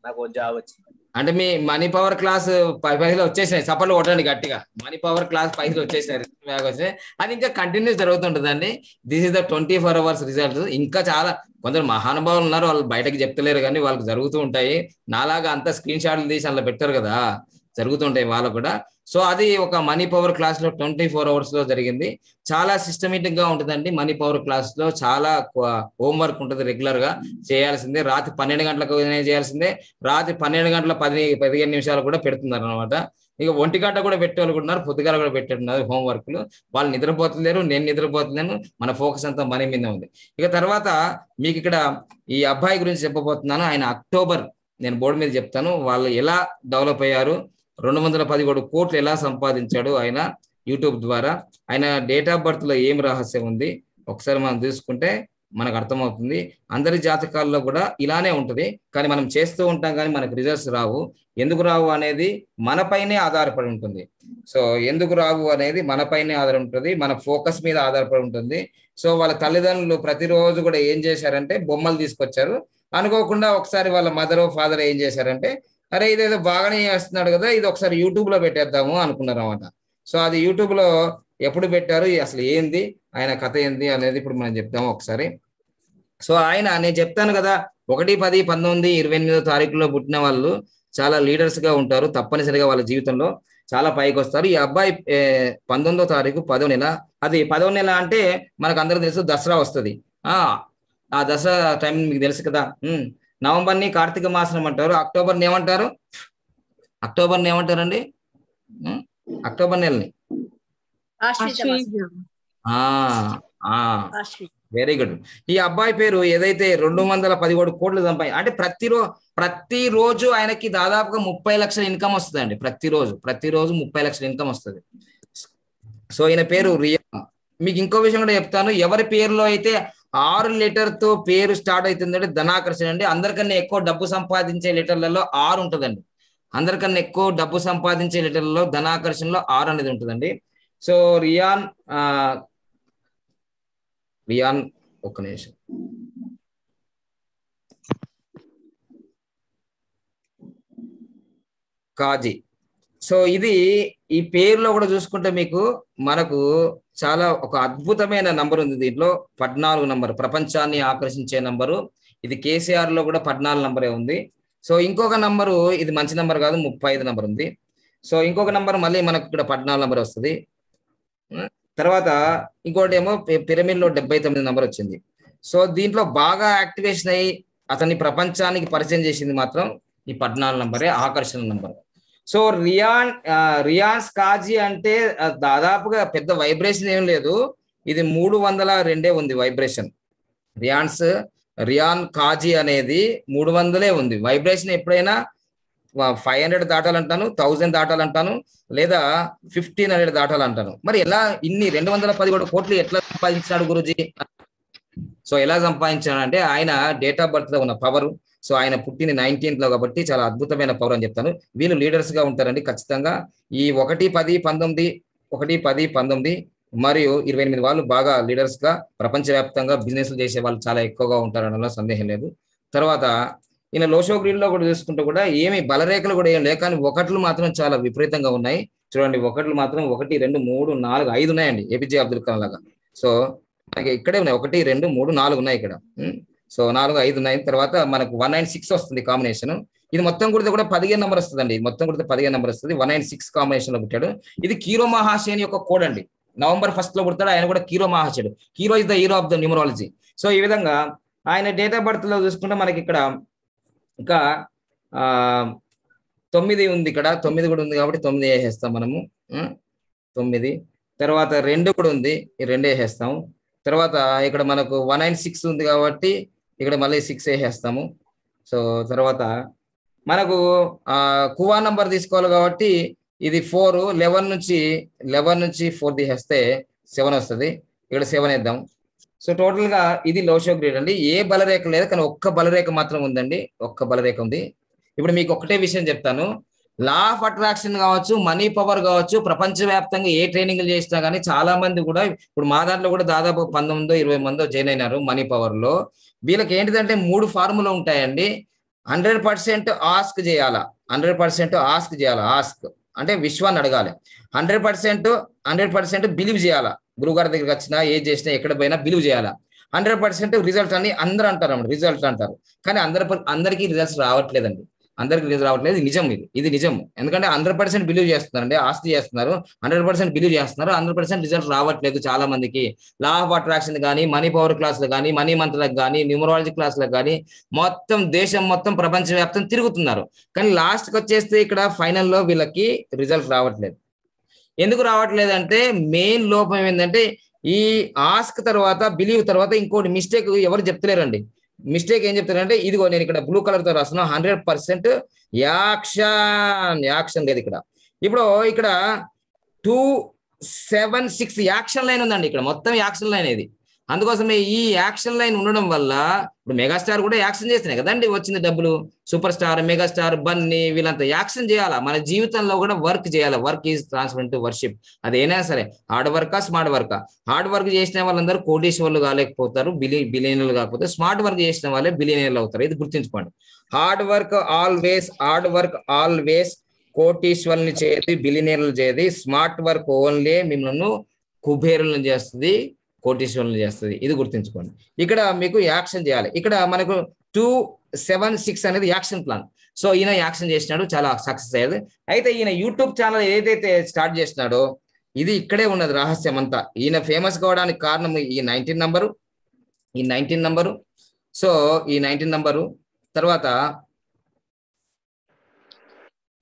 నాకు జాబ్ వచ్చింది అంటే మీ మనీ పవర్ క్లాస్ పై పైసలు వచ్చేసినాయి. చప్పట్లు కొట్టండి గట్టిగా. మనీ పవర్ క్లాస్ పైసలు వచ్చేసినాయి. బ్యాగ్ వచ్చాయి అది ఇంకా continuous జరుగుతుంటుందండి. This is the twenty four hours result. ఇంకా చాలా కొందరు మహానుభావులు ఉన్నారు. వాళ్ళు బయటకు చెప్తలేరు కానీ వాళ్ళకి జరుగుతూ ఉంటాయి. నాలాగా అంతా స్క్రీన్ షాట్లు తీసి అందులో పెట్టారు కదా. జరుగుతుంటాయి వాళ్ళు కూడా. సో అది ఒక మనీ పవర్ క్లాస్లో ట్వంటీ ఫోర్ అవర్స్లో జరిగింది. చాలా సిస్టమేటిక్గా ఉంటుందండి మనీ పవర్ క్లాస్లో. చాలా హోంవర్క్ ఉంటుంది రెగ్యులర్గా చేయాల్సిందే. రాత్రి పన్నెండు గంటలకు చేయాల్సిందే. రాత్రి పన్నెండు గంటల పది పదిహేను నిమిషాలు కూడా పెడుతున్నారు అనమాట ఇక ఒంటి గంట కూడా పెట్టేవాళ్ళు కూడా ఉన్నారు. పొద్దుగాల కూడా పెట్టేట్టున్నారు హోంవర్క్లు వాళ్ళు నిద్రపోతలేరు నేను నిద్రపోతున్నాను మన ఫోకస్ అంతా మనీ మీద ఉంది. ఇక తర్వాత మీకు ఇక్కడ ఈ అబ్బాయి గురించి చెప్పబోతున్నాను. ఆయన అక్టోబర్ నేను బోర్డు మీద చెప్తాను. వాళ్ళు ఎలా డెవలప్ అయ్యారు? రెండు వందల పదిహేడు కోట్లు ఎలా సంపాదించాడు ఆయన యూట్యూబ్ ద్వారా? ఆయన డేట్ ఆఫ్ బర్త్లో ఏం రహస్యం ఉంది? ఒకసారి మనం తీసుకుంటే మనకు అర్థమవుతుంది. అందరి జాతకాల్లో కూడా ఇలానే ఉంటుంది. కానీ మనం చేస్తూ ఉంటాం కానీ మనకు రిజల్ట్స్ రావు. ఎందుకు రావు అనేది మనపైనే ఆధారపడి ఉంటుంది. సో ఎందుకు రావు అనేది మనపైనే ఆధార ఉంటుంది. మన ఫోకస్ మీద ఆధారపడి ఉంటుంది. సో వాళ్ళ తల్లిదండ్రులు ప్రతిరోజు కూడా ఏం చేశారంటే బొమ్మలు తీసుకొచ్చారు. అనుకోకుండా ఒకసారి వాళ్ళ మదర్ ఫాదర్ ఏం చేశారంటే అరే ఇదేదో బాగానే చేస్తున్నాడు కదా ఇది ఒకసారి యూట్యూబ్లో పెట్టేద్దాము అనుకున్నారు అనమాట సో అది యూట్యూబ్లో ఎప్పుడు పెట్టారు అసలు ఏంది ఆయన కథ ఏంది అనేది ఇప్పుడు మనం చెప్తాము ఒకసారి. సో ఆయన నేను చెప్తాను కదా ఒకటి పది పంతొమ్మిది ఇరవై ఎనిమిదో తారీఖులో పుట్టిన వాళ్ళు చాలా లీడర్స్గా ఉంటారు తప్పనిసరిగా వాళ్ళ జీవితంలో చాలా పైకి వస్తారు. ఈ అబ్బాయి పంతొమ్మిదో తారీఖు పదో నెల అది పదో నెల అంటే మనకు అందరూ తెలుసు దసరా వస్తుంది. ఆ ఆ దసరా టైం మీకు తెలుసు కదా ఉమ్. నవంబర్ని కార్తీక మాసం అంటారు. అక్టోబర్ని ఏమంటారు? అక్టోబర్ని ఏమంటారండి అక్టోబర్ నెలని. వెరీ గుడ్ ఈ అబ్బాయి పేరు ఏదైతే రెండు వందల పదిహేడు కోట్లు సంపాది అంటే ప్రతిరో ప్రతిరోజు ఆయనకి దాదాపుగా ముప్పై లక్షల ఇన్కమ్ వస్తుందండి. ప్రతిరోజు ప్రతిరోజు ముప్పై లక్షల ఇన్కమ్ వస్తుంది. సో ఈయన పేరు రియా. మీకు ఇంకో విషయం కూడా చెప్తాను. ఎవరి పేరులో అయితే ఆరు లెటర్తో పేరు స్టార్ట్ అవుతుందంటే ధనాకర్షణ అండి. అందరికన్నా ఎక్కువ డబ్బు సంపాదించే లెటర్లలో ఆరు ఉంటుందండి. అందరికన్నా ఎక్కువ డబ్బు సంపాదించే లెటర్లలో ధనాకర్షణలో ఆరు అనేది ఉంటుందండి. సో రియాన్ రియాన్ ఒక్క నిమిషం. కాజీ. సో ఇది ఈ పేరులో కూడా చూసుకుంటే మీకు మనకు చాలా ఒక అద్భుతమైన నంబర్ ఉంది. దీంట్లో పద్నాలుగు నంబర్ ప్రపంచాన్ని ఆకర్షించే నంబరు ఇది కేసీఆర్లో కూడా పద్నాలుగు నంబరే ఉంది. సో ఇంకొక నంబరు ఇది మంచి నంబర్ కాదు ముప్పై ఐదు నంబర్ ఉంది. సో ఇంకొక నంబర్ మళ్ళీ మనకు ఇక్కడ పద్నాలుగు నంబర్ వస్తుంది. తర్వాత ఇంకోటి ఏమో పిరమిడ్లో డెబ్బై తొమ్మిది నంబర్ వచ్చింది. సో దీంట్లో బాగా యాక్టివేషన్ అయ్యి అతన్ని ప్రపంచానికి పరిచయం చేసింది మాత్రం ఈ పద్నాలుగు నంబరే ఆకర్షణ number so Ryan Ryan's Kaji అంటే దాదాపుగా పెద్ద వైబ్రేషన్ ఏం లేదు. ఇది మూడు వందల రెండే ఉంది వైబ్రేషన్. రియాన్స్ రియాన్ కాజీ అనేది మూడు వందలే ఉంది. వైబ్రేషన్ ఎప్పుడైనా ఫైవ్ హండ్రెడ్ దాటాలంటాను థౌజండ్ దాటాలంటాను లేదా ఫిఫ్టీన్ హండ్రెడ్ దాటాలంటాను. మరి ఎలా ఇన్ని రెండు వందల పదిహేడు కోట్లు ఎట్లా సంపాదించాడు గురుజీ? సో ఎలా సంపాదించాడంటే ఆయన డేట్ ఆఫ్ బర్త్లో ఉన్న పవర్ సో ఆయన పుట్టింది నైన్టీన్త్లో కాబట్టి చాలా అద్భుతమైన పవర్ అని చెప్తాను. వీళ్ళు లీడర్స్గా ఉంటారండి ఖచ్చితంగా. ఈ ఒకటి పది పంతొమ్మిది ఒకటి పది పంతొమ్మిది మరియు ఇరవై ఎనిమిది వాళ్ళు బాగా లీడర్స్గా ప్రపంచవ్యాప్తంగా బిజినెస్ చేసే వాళ్ళు చాలా ఎక్కువగా ఉంటారు అనలో సందేహం లేదు. తర్వాత ఈయన లోషో గ్రీన్లో కూడా చూసుకుంటే కూడా ఏమి బలరేఖలు కూడా ఏం లేవు. కానీ ఒకట్లు మాత్రం చాలా విపరీతంగా ఉన్నాయి. చూడండి ఒకట్లు మాత్రం ఒకటి రెండు మూడు నాలుగు ఐదు ఉన్నాయండి. ఏపీజే అబ్దుల్ కలాం లాగా. సో మనకి ఇక్కడే ఉన్నాయి. ఒకటి రెండు మూడు నాలుగు ఉన్నాయి ఇక్కడ. సో నాలుగు ఐదు నైన్ తర్వాత మనకు వన్ నైన్ సిక్స్ వస్తుంది కాంబినేషన్ ఇది మొత్తం కుడితే కూడా పదిహేను నెంబర్ వస్తుందండి. ఇది మొత్తం కుడితే పదిహేను నెంబర్ వస్తుంది. వన్ నైన్ సిక్స్ కాంబినేషన్లో పుట్టాడు. ఇది కీరో మహాశయన్ యొక్క కోడ్ అండి. నవంబర్ ఫస్ట్లో పుడతాడు. ఆయన కూడా Cheiro మహాశయుడు. Cheiro is the hero of the numerology so ఈ విధంగా ఆయన డేట్ ఆఫ్ బర్త్లో చూసుకుంటే మనకి ఇక్కడ ఇంకా ఆ తొమ్మిది ఉంది ఇక్కడ. తొమ్మిది కూడా ఉంది కాబట్టి తొమ్మిది వేసేస్తాం మనము. తొమ్మిది. తర్వాత రెండు కూడా ఉంది. ఈ రెండు వేసేస్తాం తర్వాత ఇక్కడ మనకు వన్ నైన్ సిక్స్ ఉంది కాబట్టి ఇక్కడ మళ్ళీ సిక్స్ వేసేస్తాము సో తర్వాత మనకు కువా నంబర్ తీసుకోవాలి కాబట్టి ఇది ఫోర్ లెవెన్ నుంచి లెవెన్ నుంచి ఫోర్ తీసేస్తే సెవెన్ వస్తుంది. ఇక్కడ సెవెన్ వేద్దాం. సో టోటల్గా ఇది లోషో గ్రేడ్ అండి. ఏ బలరేఖ లేదు కానీ ఒక్క బలరేఖ మాత్రం ఉందండి. ఒక్క బలరేఖ ఉంది. ఇప్పుడు మీకు ఒకటే విషయం చెప్తాను. లా ఆఫ్ అట్రాక్షన్ కావచ్చు మనీ పవర్ కావచ్చు ప్రపంచవ్యాప్తంగా ఏ ట్రైనింగ్లు చేసినా కానీ చాలా మంది కూడా ఇప్పుడు మా దాంట్లో కూడా దాదాపు పంతొమ్మిదో ఇరవై మందో జాయిన్ అయినారు మనీ పవర్లో. వీళ్ళకి ఏంటిదంటే మూడు ఫార్ములా ఉంటాయండి. హండ్రెడ్ పర్సెంట్ ఆస్క్ చేయాలా? హండ్రెడ్ పర్సెంట్ ఆస్క్ చేయాలా? ఆస్క్. అంటే విశ్వాన్ని అడగాలి. Hundred percent hundred percent believe చేయాలా? గురుగారి దగ్గరికి వచ్చినా ఏది చేసినా ఎక్కడ పోయినా బిలీవ్ చేయాలా? హండ్రెడ్ పర్సెంట్ రిజల్ట్ అని అందరూ అంటారు రిజల్ట్ అంటారు. కానీ అందరి ప- అందరికీ రిజల్ట్స్ రావట్లేదండి. అందరికి రిజల్ట్ రావట్లేదు. నిజం ఇది. ఇది నిజం. ఎందుకంటే హండ్రెడ్ పర్సెంట్ బిలీవ్ చేస్తున్నారండి. ఆస్తి చేస్తున్నారు. హండ్రెడ్ పర్సెంట్ బిలీవ్ చేస్తున్నారు. హండ్రెడ్ పర్సెంట్ రిజల్ట్ రావట్లేదు చాలా మందికి. లా ఆఫ్ అట్రాక్షన్ కానీ మనీ పవర్ క్లాసులు కానీ మనీ మంత్రులకు కానీ న్యూమరాలజీ క్లాసులకు కానీ మొత్తం దేశం మొత్తం ప్రపంచవ్యాప్తం తిరుగుతున్నారు. కానీ లాస్ట్కి వచ్చేస్తే ఇక్కడ ఫైనల్లో వీళ్ళకి రిజల్ట్ రావట్లేదు. ఎందుకు రావట్లేదు అంటే మెయిన్ లోపం ఏంటంటే ఈ ఆస్క్ తర్వాత బిలీవ్ తర్వాత ఇంకోటి మిస్టేక్ ఎవరు చెప్తలేరండి. మిస్టేక్ ఏం చెప్తారంటే ఇదిగో నేను ఇక్కడ బ్లూ కలర్తో రాస్తున్నా హండ్రెడ్ పర్సెంట్ యాక్షన్ యాక్షన్ లేదు ఇక్కడ. ఇప్పుడు ఇక్కడ two seven six action line ఉందండి ఇక్కడ. మొత్తం యాక్షన్ లైన్ ఇది. అందుకోసమే ఈ యాక్షన్ లైన్ ఉండడం వల్ల ఇప్పుడు మెగాస్టార్ కూడా యాక్షన్ చేస్తున్నాయి కదండి వచ్చింది డబ్బులు. సూపర్ స్టార్ మెగాస్టార్ బన్నీ వీళ్ళంతా యాక్షన్ చేయాలా? మన జీవితంలో కూడా వర్క్ చేయాలి? Work is transfer to worship. అదేనా సరే హార్డ్ వర్కా స్మార్ట్ వర్కా? హార్డ్ వర్క్ చేసిన వాళ్ళందరూ కోటీశ్వర్లు కాలేకపోతారు బిలి బిలియనర్లు కాకపోతే స్మార్ట్ వర్క్ చేసిన వాళ్ళే బిలియనర్లు అవుతారు. ఇది గుర్తుంచుకోండి. Hard work always hard work always కోటీశ్వర్ని చేయదు బిలియనర్లు చేయదు స్మార్ట్ వర్క్ ఓన్లీ మిమ్మల్ని కుబేరులను చేస్తుంది. కోటీశ్వరులను చేస్తుంది. ఇది గుర్తుంచుకోండి. ఇక్కడ మీకు యాక్షన్ చేయాలి. ఇక్కడ మనకు టూ సెవెన్ సిక్స్ అనేది యాక్షన్ ప్లాన్. సో ఈయన యాక్షన్ చేసినాడు చాలా సక్సెస్ అయ్యేది అయితే ఈయన యూట్యూబ్ ఛానల్ ఏదైతే స్టార్ట్ చేసినాడో ఇది ఇక్కడే ఉన్నది రహస్యం అంతా. ఈయన ఫేమస్ కావడానికి కారణం ఈ నైన్టీన్ నంబరు ఈ నైన్టీన్ నంబరు. సో ఈ నైన్టీన్ నంబరు తర్వాత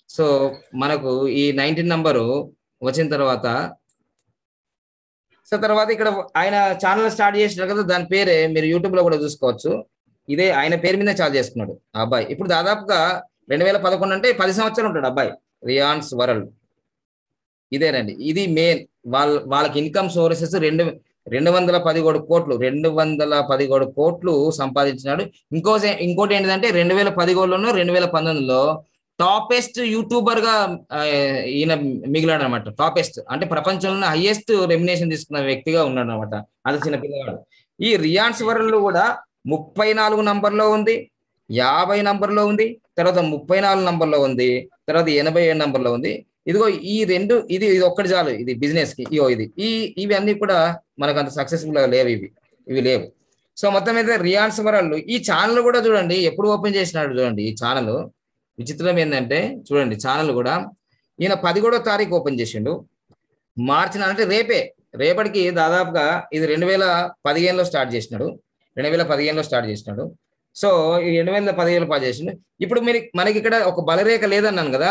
సో మనకు ఈ నైన్టీన్ నంబరు వచ్చిన తర్వాత సో తర్వాత ఇక్కడ ఆయన ఛానల్ స్టార్ట్ చేసినారు కదా దాని పేరే మీరు యూట్యూబ్లో కూడా చూసుకోవచ్చు. ఇదే ఆయన పేరు మీద చార్జ్ చేసుకున్నాడు ఆ అబ్బాయి. ఇప్పుడు దాదాపుగా రెండు వేల పదకొండు అంటే పది సంవత్సరాలు ఉంటాడు అబ్బాయి రియాన్స్ వరల్డ్ ఇదేనండి. ఇది మెయిన్ వాళ్ళ వాళ్ళకి ఇన్కమ్ సోర్సెస్ రెండు రెండు వందల పదిహేడు కోట్లు రెండు వందల పదిహేడు కోట్లు సంపాదించినాడు. ఇంకో ఇంకోటి ఏంటంటే రెండు వేల పదిహేడులోనూ రెండు వేల పంతొమ్మిదిలో టాపెస్ట్ యూట్యూబర్గా ఈయన మిగిలాడు అనమాట టాపెస్ట్ అంటే ప్రపంచంలో హైయెస్ట్ రెమినేషన్ తీసుకున్న వ్యక్తిగా ఉన్నాడు అనమాట అది చిన్న పిల్లవాడు. ఈ రియాన్స్ వరల్డ్ కూడా ముప్పై నాలుగు నంబర్లో ఉంది యాభై నంబర్లో ఉంది తర్వాత ముప్పై నాలుగు నంబర్లో ఉంది తర్వాత ఎనభై ఏడు నంబర్లో ఉంది. ఇదిగో ఈ రెండు ఇది ఇది ఒక్కటి చాలు ఇది బిజినెస్కి. ఇగో ఇది. ఈ ఇవి అన్ని కూడా మనకు అంత సక్సెస్ఫుల్గా లేవు ఇవి. ఇవి లేవు. సో మొత్తం మీద రియాన్స్ వరల్డ్ ఈ ఛానల్ కూడా చూడండి ఎప్పుడు ఓపెన్ చేసినాడు చూడండి ఈ ఛానల్ విచిత్రం ఏంటంటే చూడండి ఛానల్ కూడా ఈయన పదిహేడో తారీఖు ఓపెన్ చేసిండు. మార్చి అంటే రేపే. రేపటికి దాదాపుగా ఇది రెండు వేల పదిహేనులో స్టార్ట్ చేసినాడు. రెండు వేల పదిహేనులో స్టార్ట్ చేసినాడు. సో ఈ రెండు వేల పదిహేను పాస్ చేసిండు. ఇప్పుడు మీరు మనకి ఇక్కడ ఒక బలరేఖ లేదన్నాను కదా.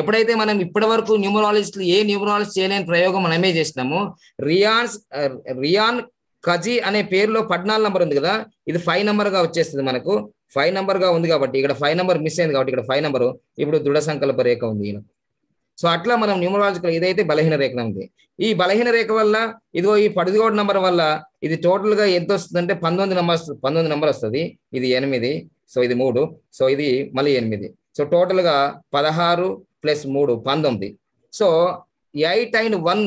ఎప్పుడైతే మనం ఇప్పటి వరకు న్యూమరాలజిస్ట్ ఏ న్యూమరాలజిస్ట్ చేయలేని ప్రయోగం మనమే చేసినాము రియాన్స్ రియాన్ కజీ అనే పేరులో పద్నాలుగు నంబర్ ఉంది కదా. ఇది ఫైవ్ నంబర్గా వచ్చేస్తుంది మనకు. ఫైవ్ నెంబర్గా ఉంది కాబట్టి ఇక్కడ ఫైవ్ నెంబర్ మిస్ అయింది కాబట్టి ఇక్కడ ఫైవ్ నెంబర్ ఇప్పుడు దృఢ సంకల్ప రేఖ ఉంది ఈయన. సో అట్లా మనం న్యూమరాలజికల్ ఇదైతే బలహీన రేఖ ఉంది. ఈ బలహీన రేఖ వల్ల ఇదిగో ఈ పడిదిగోడు నంబర్ వల్ల ఇది టోటల్గా ఎంత వస్తుంది అంటే పంతొమ్మిది నంబర్ పంతొమ్మిది నంబర్ వస్తుంది. ఇది ఎనిమిది సో ఇది మూడు సో ఇది మళ్ళీ ఎనిమిది. సో టోటల్గా పదహారు ప్లస్ మూడు పంతొమ్మిది. So eight and one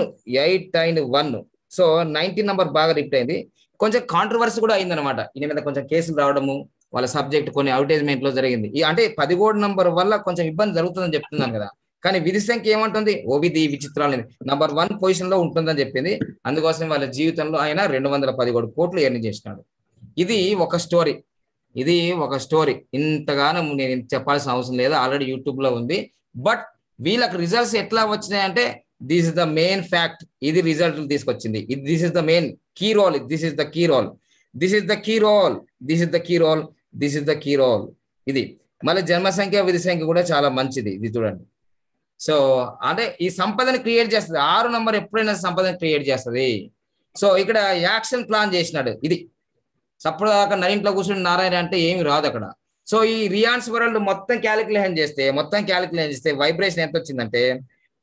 eight and one. So nineteen number బాగా రిపీట్ అయింది. కొంచెం కాంట్రవర్సీ కూడా అయిందనమాట ఈయన మీద కొంచెం కేసులు రావడము వాళ్ళ సబ్జెక్ట్ కొన్ని అడ్వర్టైజ్మెంట్లో జరిగింది. ఈ అంటే పదిహేడు నంబర్ వల్ల కొంచెం ఇబ్బంది జరుగుతుందని చెప్తున్నాను కదా. కానీ విధి సంఖ్య ఏమంటుంది? ఓబిది విచిత్రాలు నంబర్ వన్ పొజిషన్లో ఉంటుందని చెప్పింది. అందుకోసం వాళ్ళ జీవితంలో ఆయన రెండు వందల పదిహేడు కోట్లు ఎర్ని చేసినాడు. ఇది ఒక స్టోరీ ఇది ఒక స్టోరీ ఇంతగానం నేను చెప్పాల్సిన అవసరం లేదు. ఆల్రెడీ యూట్యూబ్లో ఉంది. బట్ వీళ్ళకి రిజల్ట్స్ ఎట్లా వచ్చినాయంటే this is the main fact ఇది రిజల్ట్ తీసుకొచ్చింది. ఇది this is the main key role this is the key role this is the key role this is the key role this is the key role ఇది. మళ్ళీ జన్మ సంఖ్య విధి సంఖ్య కూడా చాలా మంచిది ఇది చూడండి. సో అంటే ఈ సంపదను క్రియేట్ చేస్తుంది. ఆరు నంబర్ ఎప్పుడైనా సంపదను క్రియేట్ చేస్తుంది. సో ఇక్కడ యాక్షన్ ప్లాన్ చేసినాడు. ఇది. సప్పుడు దాకా నరింట్లో కూర్చుని నారాయణ అంటే ఏమి రాదు అక్కడ. సో ఈ రియాన్స్ వరల్డ్ మొత్తం క్యాలిక్యులేషన్ చేస్తే మొత్తం క్యాలిక్యులేషన్ చేస్తే వైబ్రేషన్ ఎంత వచ్చిందంటే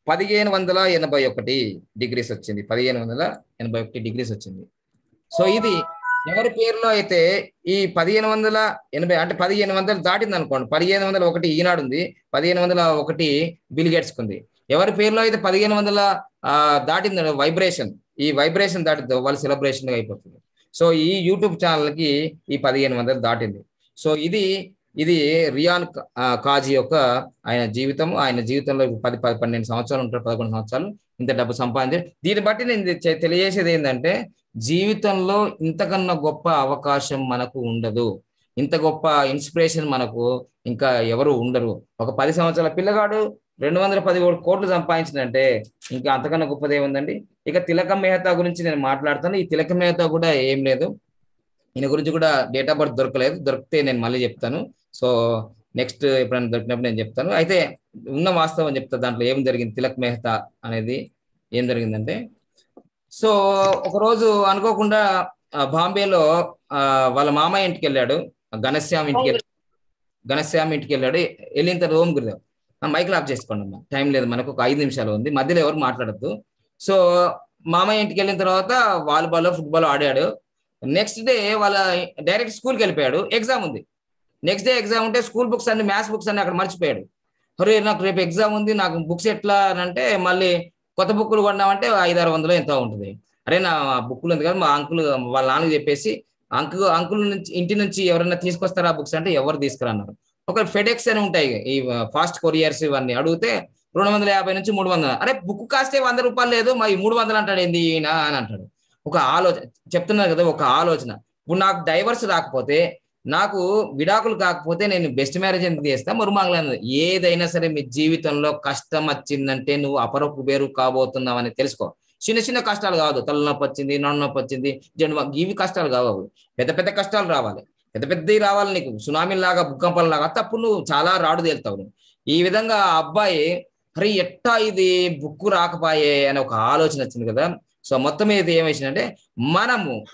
పదిహేను వందల ఎనభై ఒకటి డిగ్రీస్ వచ్చింది. పదిహేను వందల ఎనభై ఒకటి డిగ్రీస్ వచ్చింది. సో ఇది ఎవరి పేరులో అయితే ఈ పదిహేను వందల ఎనభై అంటే పదిహేను వందలు దాటింది అనుకోండి. పదిహేను వందల ఒకటి ఈనాడు ఉంది. పదిహేను వందల ఒకటి బిల్ ఉంది. ఎవరి పేరులో అయితే పదిహేను వందల దాటింది వైబ్రేషన్ ఈ వైబ్రేషన్ దాటితో వాళ్ళ సెలబ్రేషన్ అయిపోతుంది. సో ఈ యూట్యూబ్ ఛానల్కి ఈ పదిహేను వందలు దాటింది. సో ఇది ఇది రియాన్ కాజీ యొక్క ఆయన జీవితం ఆయన జీవితంలో పది పది పన్నెండు సంవత్సరాలు ఉంటారు పదకొండు సంవత్సరాలు. ఇంత డబ్బు సంపాదించారు. దీన్ని బట్టి నేను తెలియజేసేది ఏంటంటే జీవితంలో ఇంతకన్నా గొప్ప అవకాశం మనకు ఉండదు. ఇంత గొప్ప ఇన్స్పిరేషన్ మనకు ఇంకా ఎవరు ఉండరు. ఒక పది సంవత్సరాల పిల్లగాడు రెండు వందల పదిహేడు కోట్లు సంపాదించిందంటే ఇంకా అంతకన్నా గొప్పది ఏముందండి? ఇక తిలక మెహతా గురించి నేను మాట్లాడతాను. ఈ తిలక మెహతా కూడా ఏం లేదు. ఈయన గురించి కూడా డేట్ ఆఫ్ బర్త్ దొరకలేదు. దొరికితే నేను మళ్ళీ చెప్తాను. సో నెక్స్ట్ ఎప్పుడైనా దొరికినప్పుడు నేను చెప్తాను. అయితే ఉన్న వాస్తవం చెప్తా దాంట్లో ఏం జరిగింది? తిలక్ మెహతా అనేది ఏం జరిగిందంటే సో ఒకరోజు అనుకోకుండా ఆ, బాంబేలో ఆ, వాళ్ళ మామయ్య ఇంటికి వెళ్ళాడు. ఘనశ్యామ్ ఇంటికి వెళ్ళాడు. ఘనశ్యామ్ ఇంటికి వెళ్ళాడు. వెళ్ళిన తర్వాత ఓం గురుదేవ్ మైక్ ఆఫ్ చేసుకోండి అమ్మా. టైం లేదు మనకు ఒక ఐదు నిమిషాలు ఉంది. మధ్యలో ఎవరు మాట్లాడద్దు. సో మామయ్య ఇంటికి వెళ్ళిన తర్వాత వాలీబాల్ ఫుట్బాల్ ఆడాడు. నెక్స్ట్ డే వాళ్ళ డైరెక్ట్ స్కూల్కి వెళ్ళిపోయాడు. ఎగ్జామ్ ఉంది. నెక్స్ట్ డే ఎగ్జామ్ ఉంటే స్కూల్ బుక్స్ అన్ని మ్యాథ్స్ బుక్స్ అన్ని అక్కడ మర్చిపోయాడు. అరే నాకు రేపు ఎగ్జామ్ ఉంది నాకు బుక్స్ ఎట్లా అని అంటే మళ్ళీ కొత్త బుక్కులు కొన్నామంటే ఐదారు వందలు ఎంతో ఉంటుంది. అరే నా బుక్కులు ఉంది కదా మా అంకుల్ వాళ్ళ నాన్నకి చెప్పేసి అంకుల్ అంకుల్ నుంచి ఇంటి నుంచి ఎవరైనా తీసుకొస్తారా బుక్స్ అంటే ఎవరు తీసుకురన్నారు. ఒక ఫెడెక్స్ అని ఉంటాయి ఈ ఫాస్ట్ కొరియర్స్ ఇవన్నీ అడిగితే రెండు వందల యాభై నుంచి మూడు వందలు అరే బుక్ కాస్తే వంద రూపాయలు లేదు మరి మూడు వందలు అంటాడు ఏంది ఈయన? అని అంటాడు. ఒక ఆలోచన చెప్తున్నారు కదా ఒక ఆలోచన. ఇప్పుడు నాకు డైవర్స్ రాకపోతే నాకు విడాకులు కాకపోతే నేను బెస్ట్ మ్యారేజ్ ఎందుకు చేస్తా? మరుమాగలేదు ఏదైనా సరే మీ జీవితంలో కష్టం వచ్చిందంటే నువ్వు అపరపు పేరు కాబోతున్నావు అని తెలుసుకో. చిన్న చిన్న కష్టాలు కాదు. తలనొప్పి వచ్చింది నొప్పి వచ్చింది జన్మ ఇవి కష్టాలు కావు పెద్ద పెద్ద కష్టాలు రావాలి. పెద్ద పెద్దవి రావాలి నీకు. సునామీలాగా భూకంపాల లాగా తప్పు నువ్వు చాలా రాడు తేలుతావు ఈ విధంగా ఆ అబ్బాయి అరే ఎట్టా ఇది? బుక్కు రాకపాయే అని ఒక ఆలోచన వచ్చింది కదా. సో మొత్తం మీద ఏమేసిందంటే మనము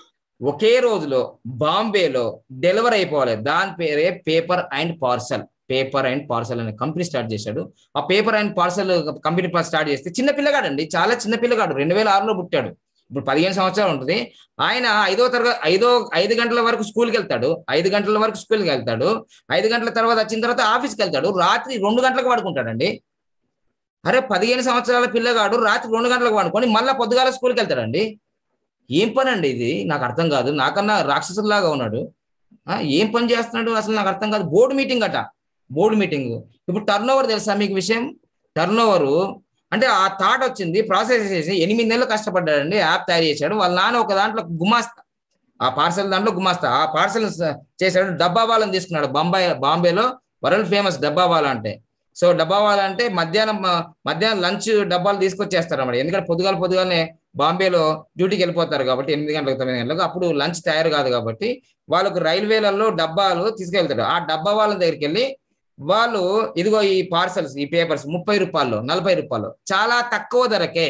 ఒకే రోజులో బాంబేలో డెలివర్ అయిపోవాలి. దాని పేరే paper and parcel. Paper and parcel అనే కంపెనీ స్టార్ట్ చేశాడు. ఆ paper and parcel company start చేస్తే చిన్న పిల్లగాడు అండి చాలా చిన్న పిల్లగాడు. రెండు వేల ఆరులో పుట్టాడు. ఇప్పుడు పదిహేను సంవత్సరాలు ఉంటుంది. ఆయన ఐదో తరగతి ఐదో ఐదు గంటల వరకు స్కూల్కి వెళ్తాడు. ఐదు గంటల వరకు స్కూల్కి వెళ్తాడు. ఐదు గంటల తర్వాత వచ్చిన తర్వాత ఆఫీస్కి వెళ్తాడు. రాత్రి రెండు గంటలకు పడుకుంటాడండి. అరే పదిహేను సంవత్సరాల పిల్లగాడు రాత్రి రెండు గంటలకు పడుకొని మళ్ళీ పొద్దుగాల స్కూల్కి వెళ్తాడండి. ఏం పని అండి ఇది? నాకు అర్థం కాదు. నాకన్నా రాక్షసులాగా ఉన్నాడు. ఏం పని చేస్తున్నాడు? అసలు నాకు అర్థం కాదు. బోర్డు మీటింగ్ అట. Board meeting. ఇప్పుడు టర్న్ ఓవర్ తెలుసా మీకు విషయం? టర్న్ ఓవర్ అంటే ఆ థాట్ వచ్చింది ప్రాసెస్ చేసి ఎనిమిది నెలలు కష్టపడ్డాడండి యాప్ తయారు చేశాడు. వాళ్ళ నాన్న ఒక దాంట్లో గుమాస్తా. ఆ పార్సల్ దాంట్లో గుమాస్తా. ఆ పార్సల్ చేశాడు. డబ్బా వాళ్ళని తీసుకున్నాడు బొంబాయి బాంబేలో వరల్డ్ ఫేమస్ డబ్బా వాళ్ళ అంటే. సో డబ్బా వాళ్ళ అంటే మధ్యాహ్నం మధ్యాహ్నం లంచ్ డబ్బాలు తీసుకొచ్చేస్తారు అన్నమాట ఎందుకంటే పొద్దుగాల పొద్దుగానే బాంబేలో డ్యూటీకి వెళ్ళిపోతారు కాబట్టి ఎనిమిది గంటలకు తొమ్మిది గంటలకు. అప్పుడు లంచ్ తయారు కాదు కాబట్టి వాళ్ళకు రైల్వేలలో డబ్బాలు తీసుకెళ్తారు. ఆ డబ్బా వాళ్ళ దగ్గరికి వెళ్ళి వాళ్ళు ఇదిగో ఈ పార్సల్స్ ఈ పేపర్స్ ముప్పై రూపాయలు నలభై రూపాయలు చాలా తక్కువ ధరకే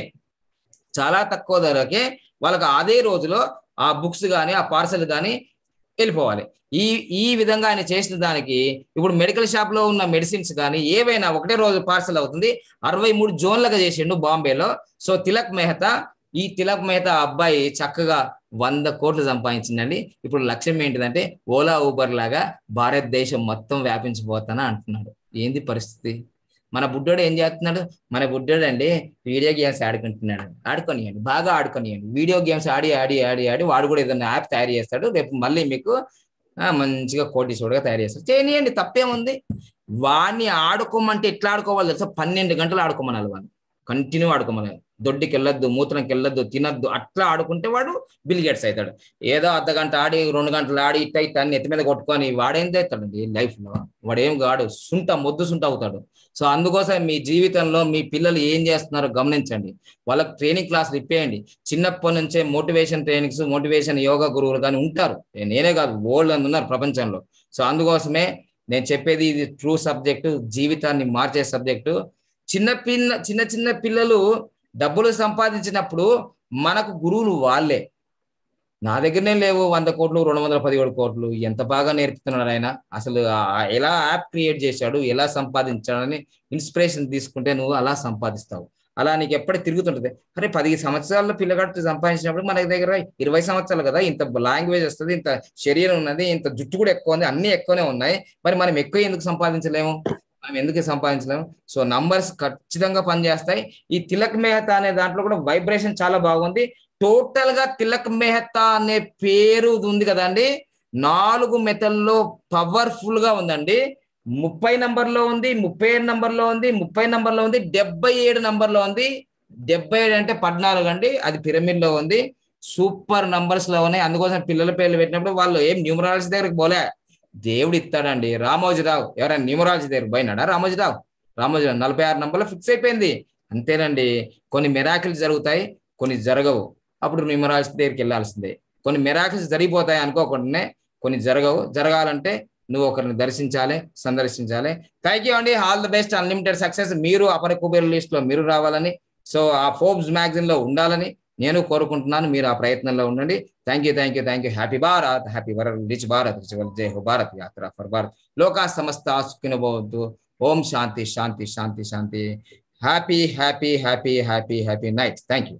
చాలా తక్కువ ధరకే వాళ్ళకి అదే రోజులో ఆ బుక్స్ కానీ ఆ పార్సల్ కానీ వెళ్ళిపోవాలి. ఈ ఈ విధంగా ఆయన చేసిన దానికి ఇప్పుడు మెడికల్ షాప్లో ఉన్న మెడిసిన్స్ కానీ ఏవైనా ఒకటే రోజు పార్సల్ అవుతుంది. అరవై మూడు జోన్లుగా చేసిండు బాంబేలో. సో తిలక్ మెహతా ఈ తిలక్ మెహతా అబ్బాయి చక్కగా వంద కోట్లు సంపాదించిందండి. ఇప్పుడు లక్ష్యం ఏంటిదంటే ఓలా ఊబర్ లాగా భారతదేశం మొత్తం వ్యాపించిపోతానా అంటున్నాడు. ఏంది పరిస్థితి? మన బుడ్డోడు ఏం చేస్తున్నాడు? మన బుడ్డోడు అండి వీడియో గేమ్స్ ఆడుకుంటున్నాడు. ఆడుకొనియండి బాగా ఆడుకొనియండి. వీడియో గేమ్స్ ఆడి ఆడి ఆడి ఆడి వాడు కూడా ఏదైనా యాప్ తయారు చేస్తాడు. రేపు మళ్ళీ మీకు మంచిగా కోటీశ్వరుడుగా తయారు చేస్తాడు. చేయనియండి తప్పేముంది? వాడిని ఆడుకోమంటే ఎట్లా ఆడుకోవాలి తెలుసా? పన్నెండు గంటలు ఆడుకోమనాలి వాడిని కంటిన్యూ ఆడుకోమనాలి. దొడ్డికి వెళ్ళొద్దు మూత్రంకి వెళ్ళొద్దు తినద్దు అట్లా ఆడుకుంటే వాడు బిల్గేట్స్ అవుతాడు. ఏదో అర్ధ గంట ఆడి రెండు గంటలు ఆడి ఇట్ట ఇట్ట అన్ని ఎత్తి మీద కొట్టుకొని వాడేం చేస్తాడండి లైఫ్లో వాడేం కాడు సుంట మొద్దు సుంట అవుతాడు. సో అందుకోసం మీ జీవితంలో మీ పిల్లలు ఏం చేస్తున్నారో గమనించండి. వాళ్ళకి ట్రైనింగ్ క్లాసులు ఇప్పేయండి. చిన్నప్పటి నుంచే మోటివేషన్ ట్రైనింగ్స్ మోటివేషన్ యోగా గురువులు కానీ ఉంటారు. నేనే కాదు ఓల్డ్ అని ఉన్నారు ప్రపంచంలో. సో అందుకోసమే నేను చెప్పేది ఇది ట్రూ సబ్జెక్టు జీవితాన్ని మార్చే సబ్జెక్టు. చిన్న పిల్ల చిన్న చిన్న పిల్లలు డబ్బులు సంపాదించినప్పుడు మనకు గురువులు వాళ్ళే. నా దగ్గరనే లేవు వంద కోట్లు రెండు వందల పదిహేడు కోట్లు. ఎంత బాగా నేర్పుతున్నాడు ఆయన? అసలు ఎలా యాప్ క్రియేట్ చేశాడు? ఎలా సంపాదించాడని ఇన్స్పిరేషన్ తీసుకుంటే నువ్వు అలా సంపాదిస్తావు. అలా నీకు ఎప్పటి తిరుగుతుంటది? అరే పది సంవత్సరాల్లో పిల్లగాడు సంపాదించినప్పుడు మన దగ్గర ఇరవై సంవత్సరాలు కదా? ఇంత లాంగ్వేజ్ వస్తుంది ఇంత శరీరం ఉన్నది ఇంత జుట్టు కూడా ఎక్కువ ఉంది అన్ని ఎక్కువనే ఉన్నాయి. మరి మనం ఎక్కువ ఎందుకు సంపాదించలేము? మనం ఎందుకు సంపాదించలేము? సో నంబర్స్ ఖచ్చితంగా పనిచేస్తాయి. ఈ తిలక్ మెహతా అనే దాంట్లో కూడా వైబ్రేషన్ చాలా బాగుంది. టోటల్గా తిలక్ మెహతా అనే పేరు ఉంది కదండి. నాలుగు మెథల్లో పవర్ఫుల్గా ఉందండి. ముప్పై నంబర్లో ఉంది ముప్పై ఏడు నంబర్లో ఉంది ముప్పై నంబర్లో ఉంది డెబ్బై ఏడు నంబర్లో ఉంది. డెబ్బై ఏడు అంటే పద్నాలుగు అండి. అది పిరమిడ్లో ఉంది. సూపర్ నంబర్స్లో ఉన్నాయి. అందుకోసం పిల్లల పేర్లు పెట్టినప్పుడు వాళ్ళు ఏం న్యూమరాలజీ దగ్గరికి పోలే. దేవుడు ఇస్తాడండి రామోజీరావు. ఎవరైనా న్యూమరాలజీ దగ్గరికి పోయినాడా? రామోజీరావు. రామోజీరావు నలభై ఆరు నంబర్లో ఫిక్స్ అయిపోయింది. అంతేనండి. కొన్ని మెరాకిల్స్ జరుగుతాయి కొన్ని జరగవు. అప్పుడు న్యూమరాలజీ దగ్గరికి వెళ్ళాల్సిందే. కొన్ని మెరాకిల్స్ జరిగిపోతాయి అనుకోకుండానే కొన్ని జరగవు. జరగాలంటే నువ్వు ఒకరిని దర్శించాలి సందర్శించాలి. థ్యాంక్ యూ అండి. All the best unlimited success మీరు అపర కుబేర్ లిస్ట్లో మీరు రావాలని సో ఆ ఫోర్బ్స్ మ్యాగజైన్లో ఉండాలని నేను కోరుకుంటున్నాను మీరు ఆ ప్రయత్నంలో ఉండండి. Thank you thank you thank you happy Bharat happy వర రిచ్ భారత్ రిచ్ హో భారత్ యాత్ర ఫర్ భారత్ లోకా సమస్త సుఖినబోద్దు ఓం శాంతి శాంతి శాంతి శాంతి happy happy happy happy happy night thank you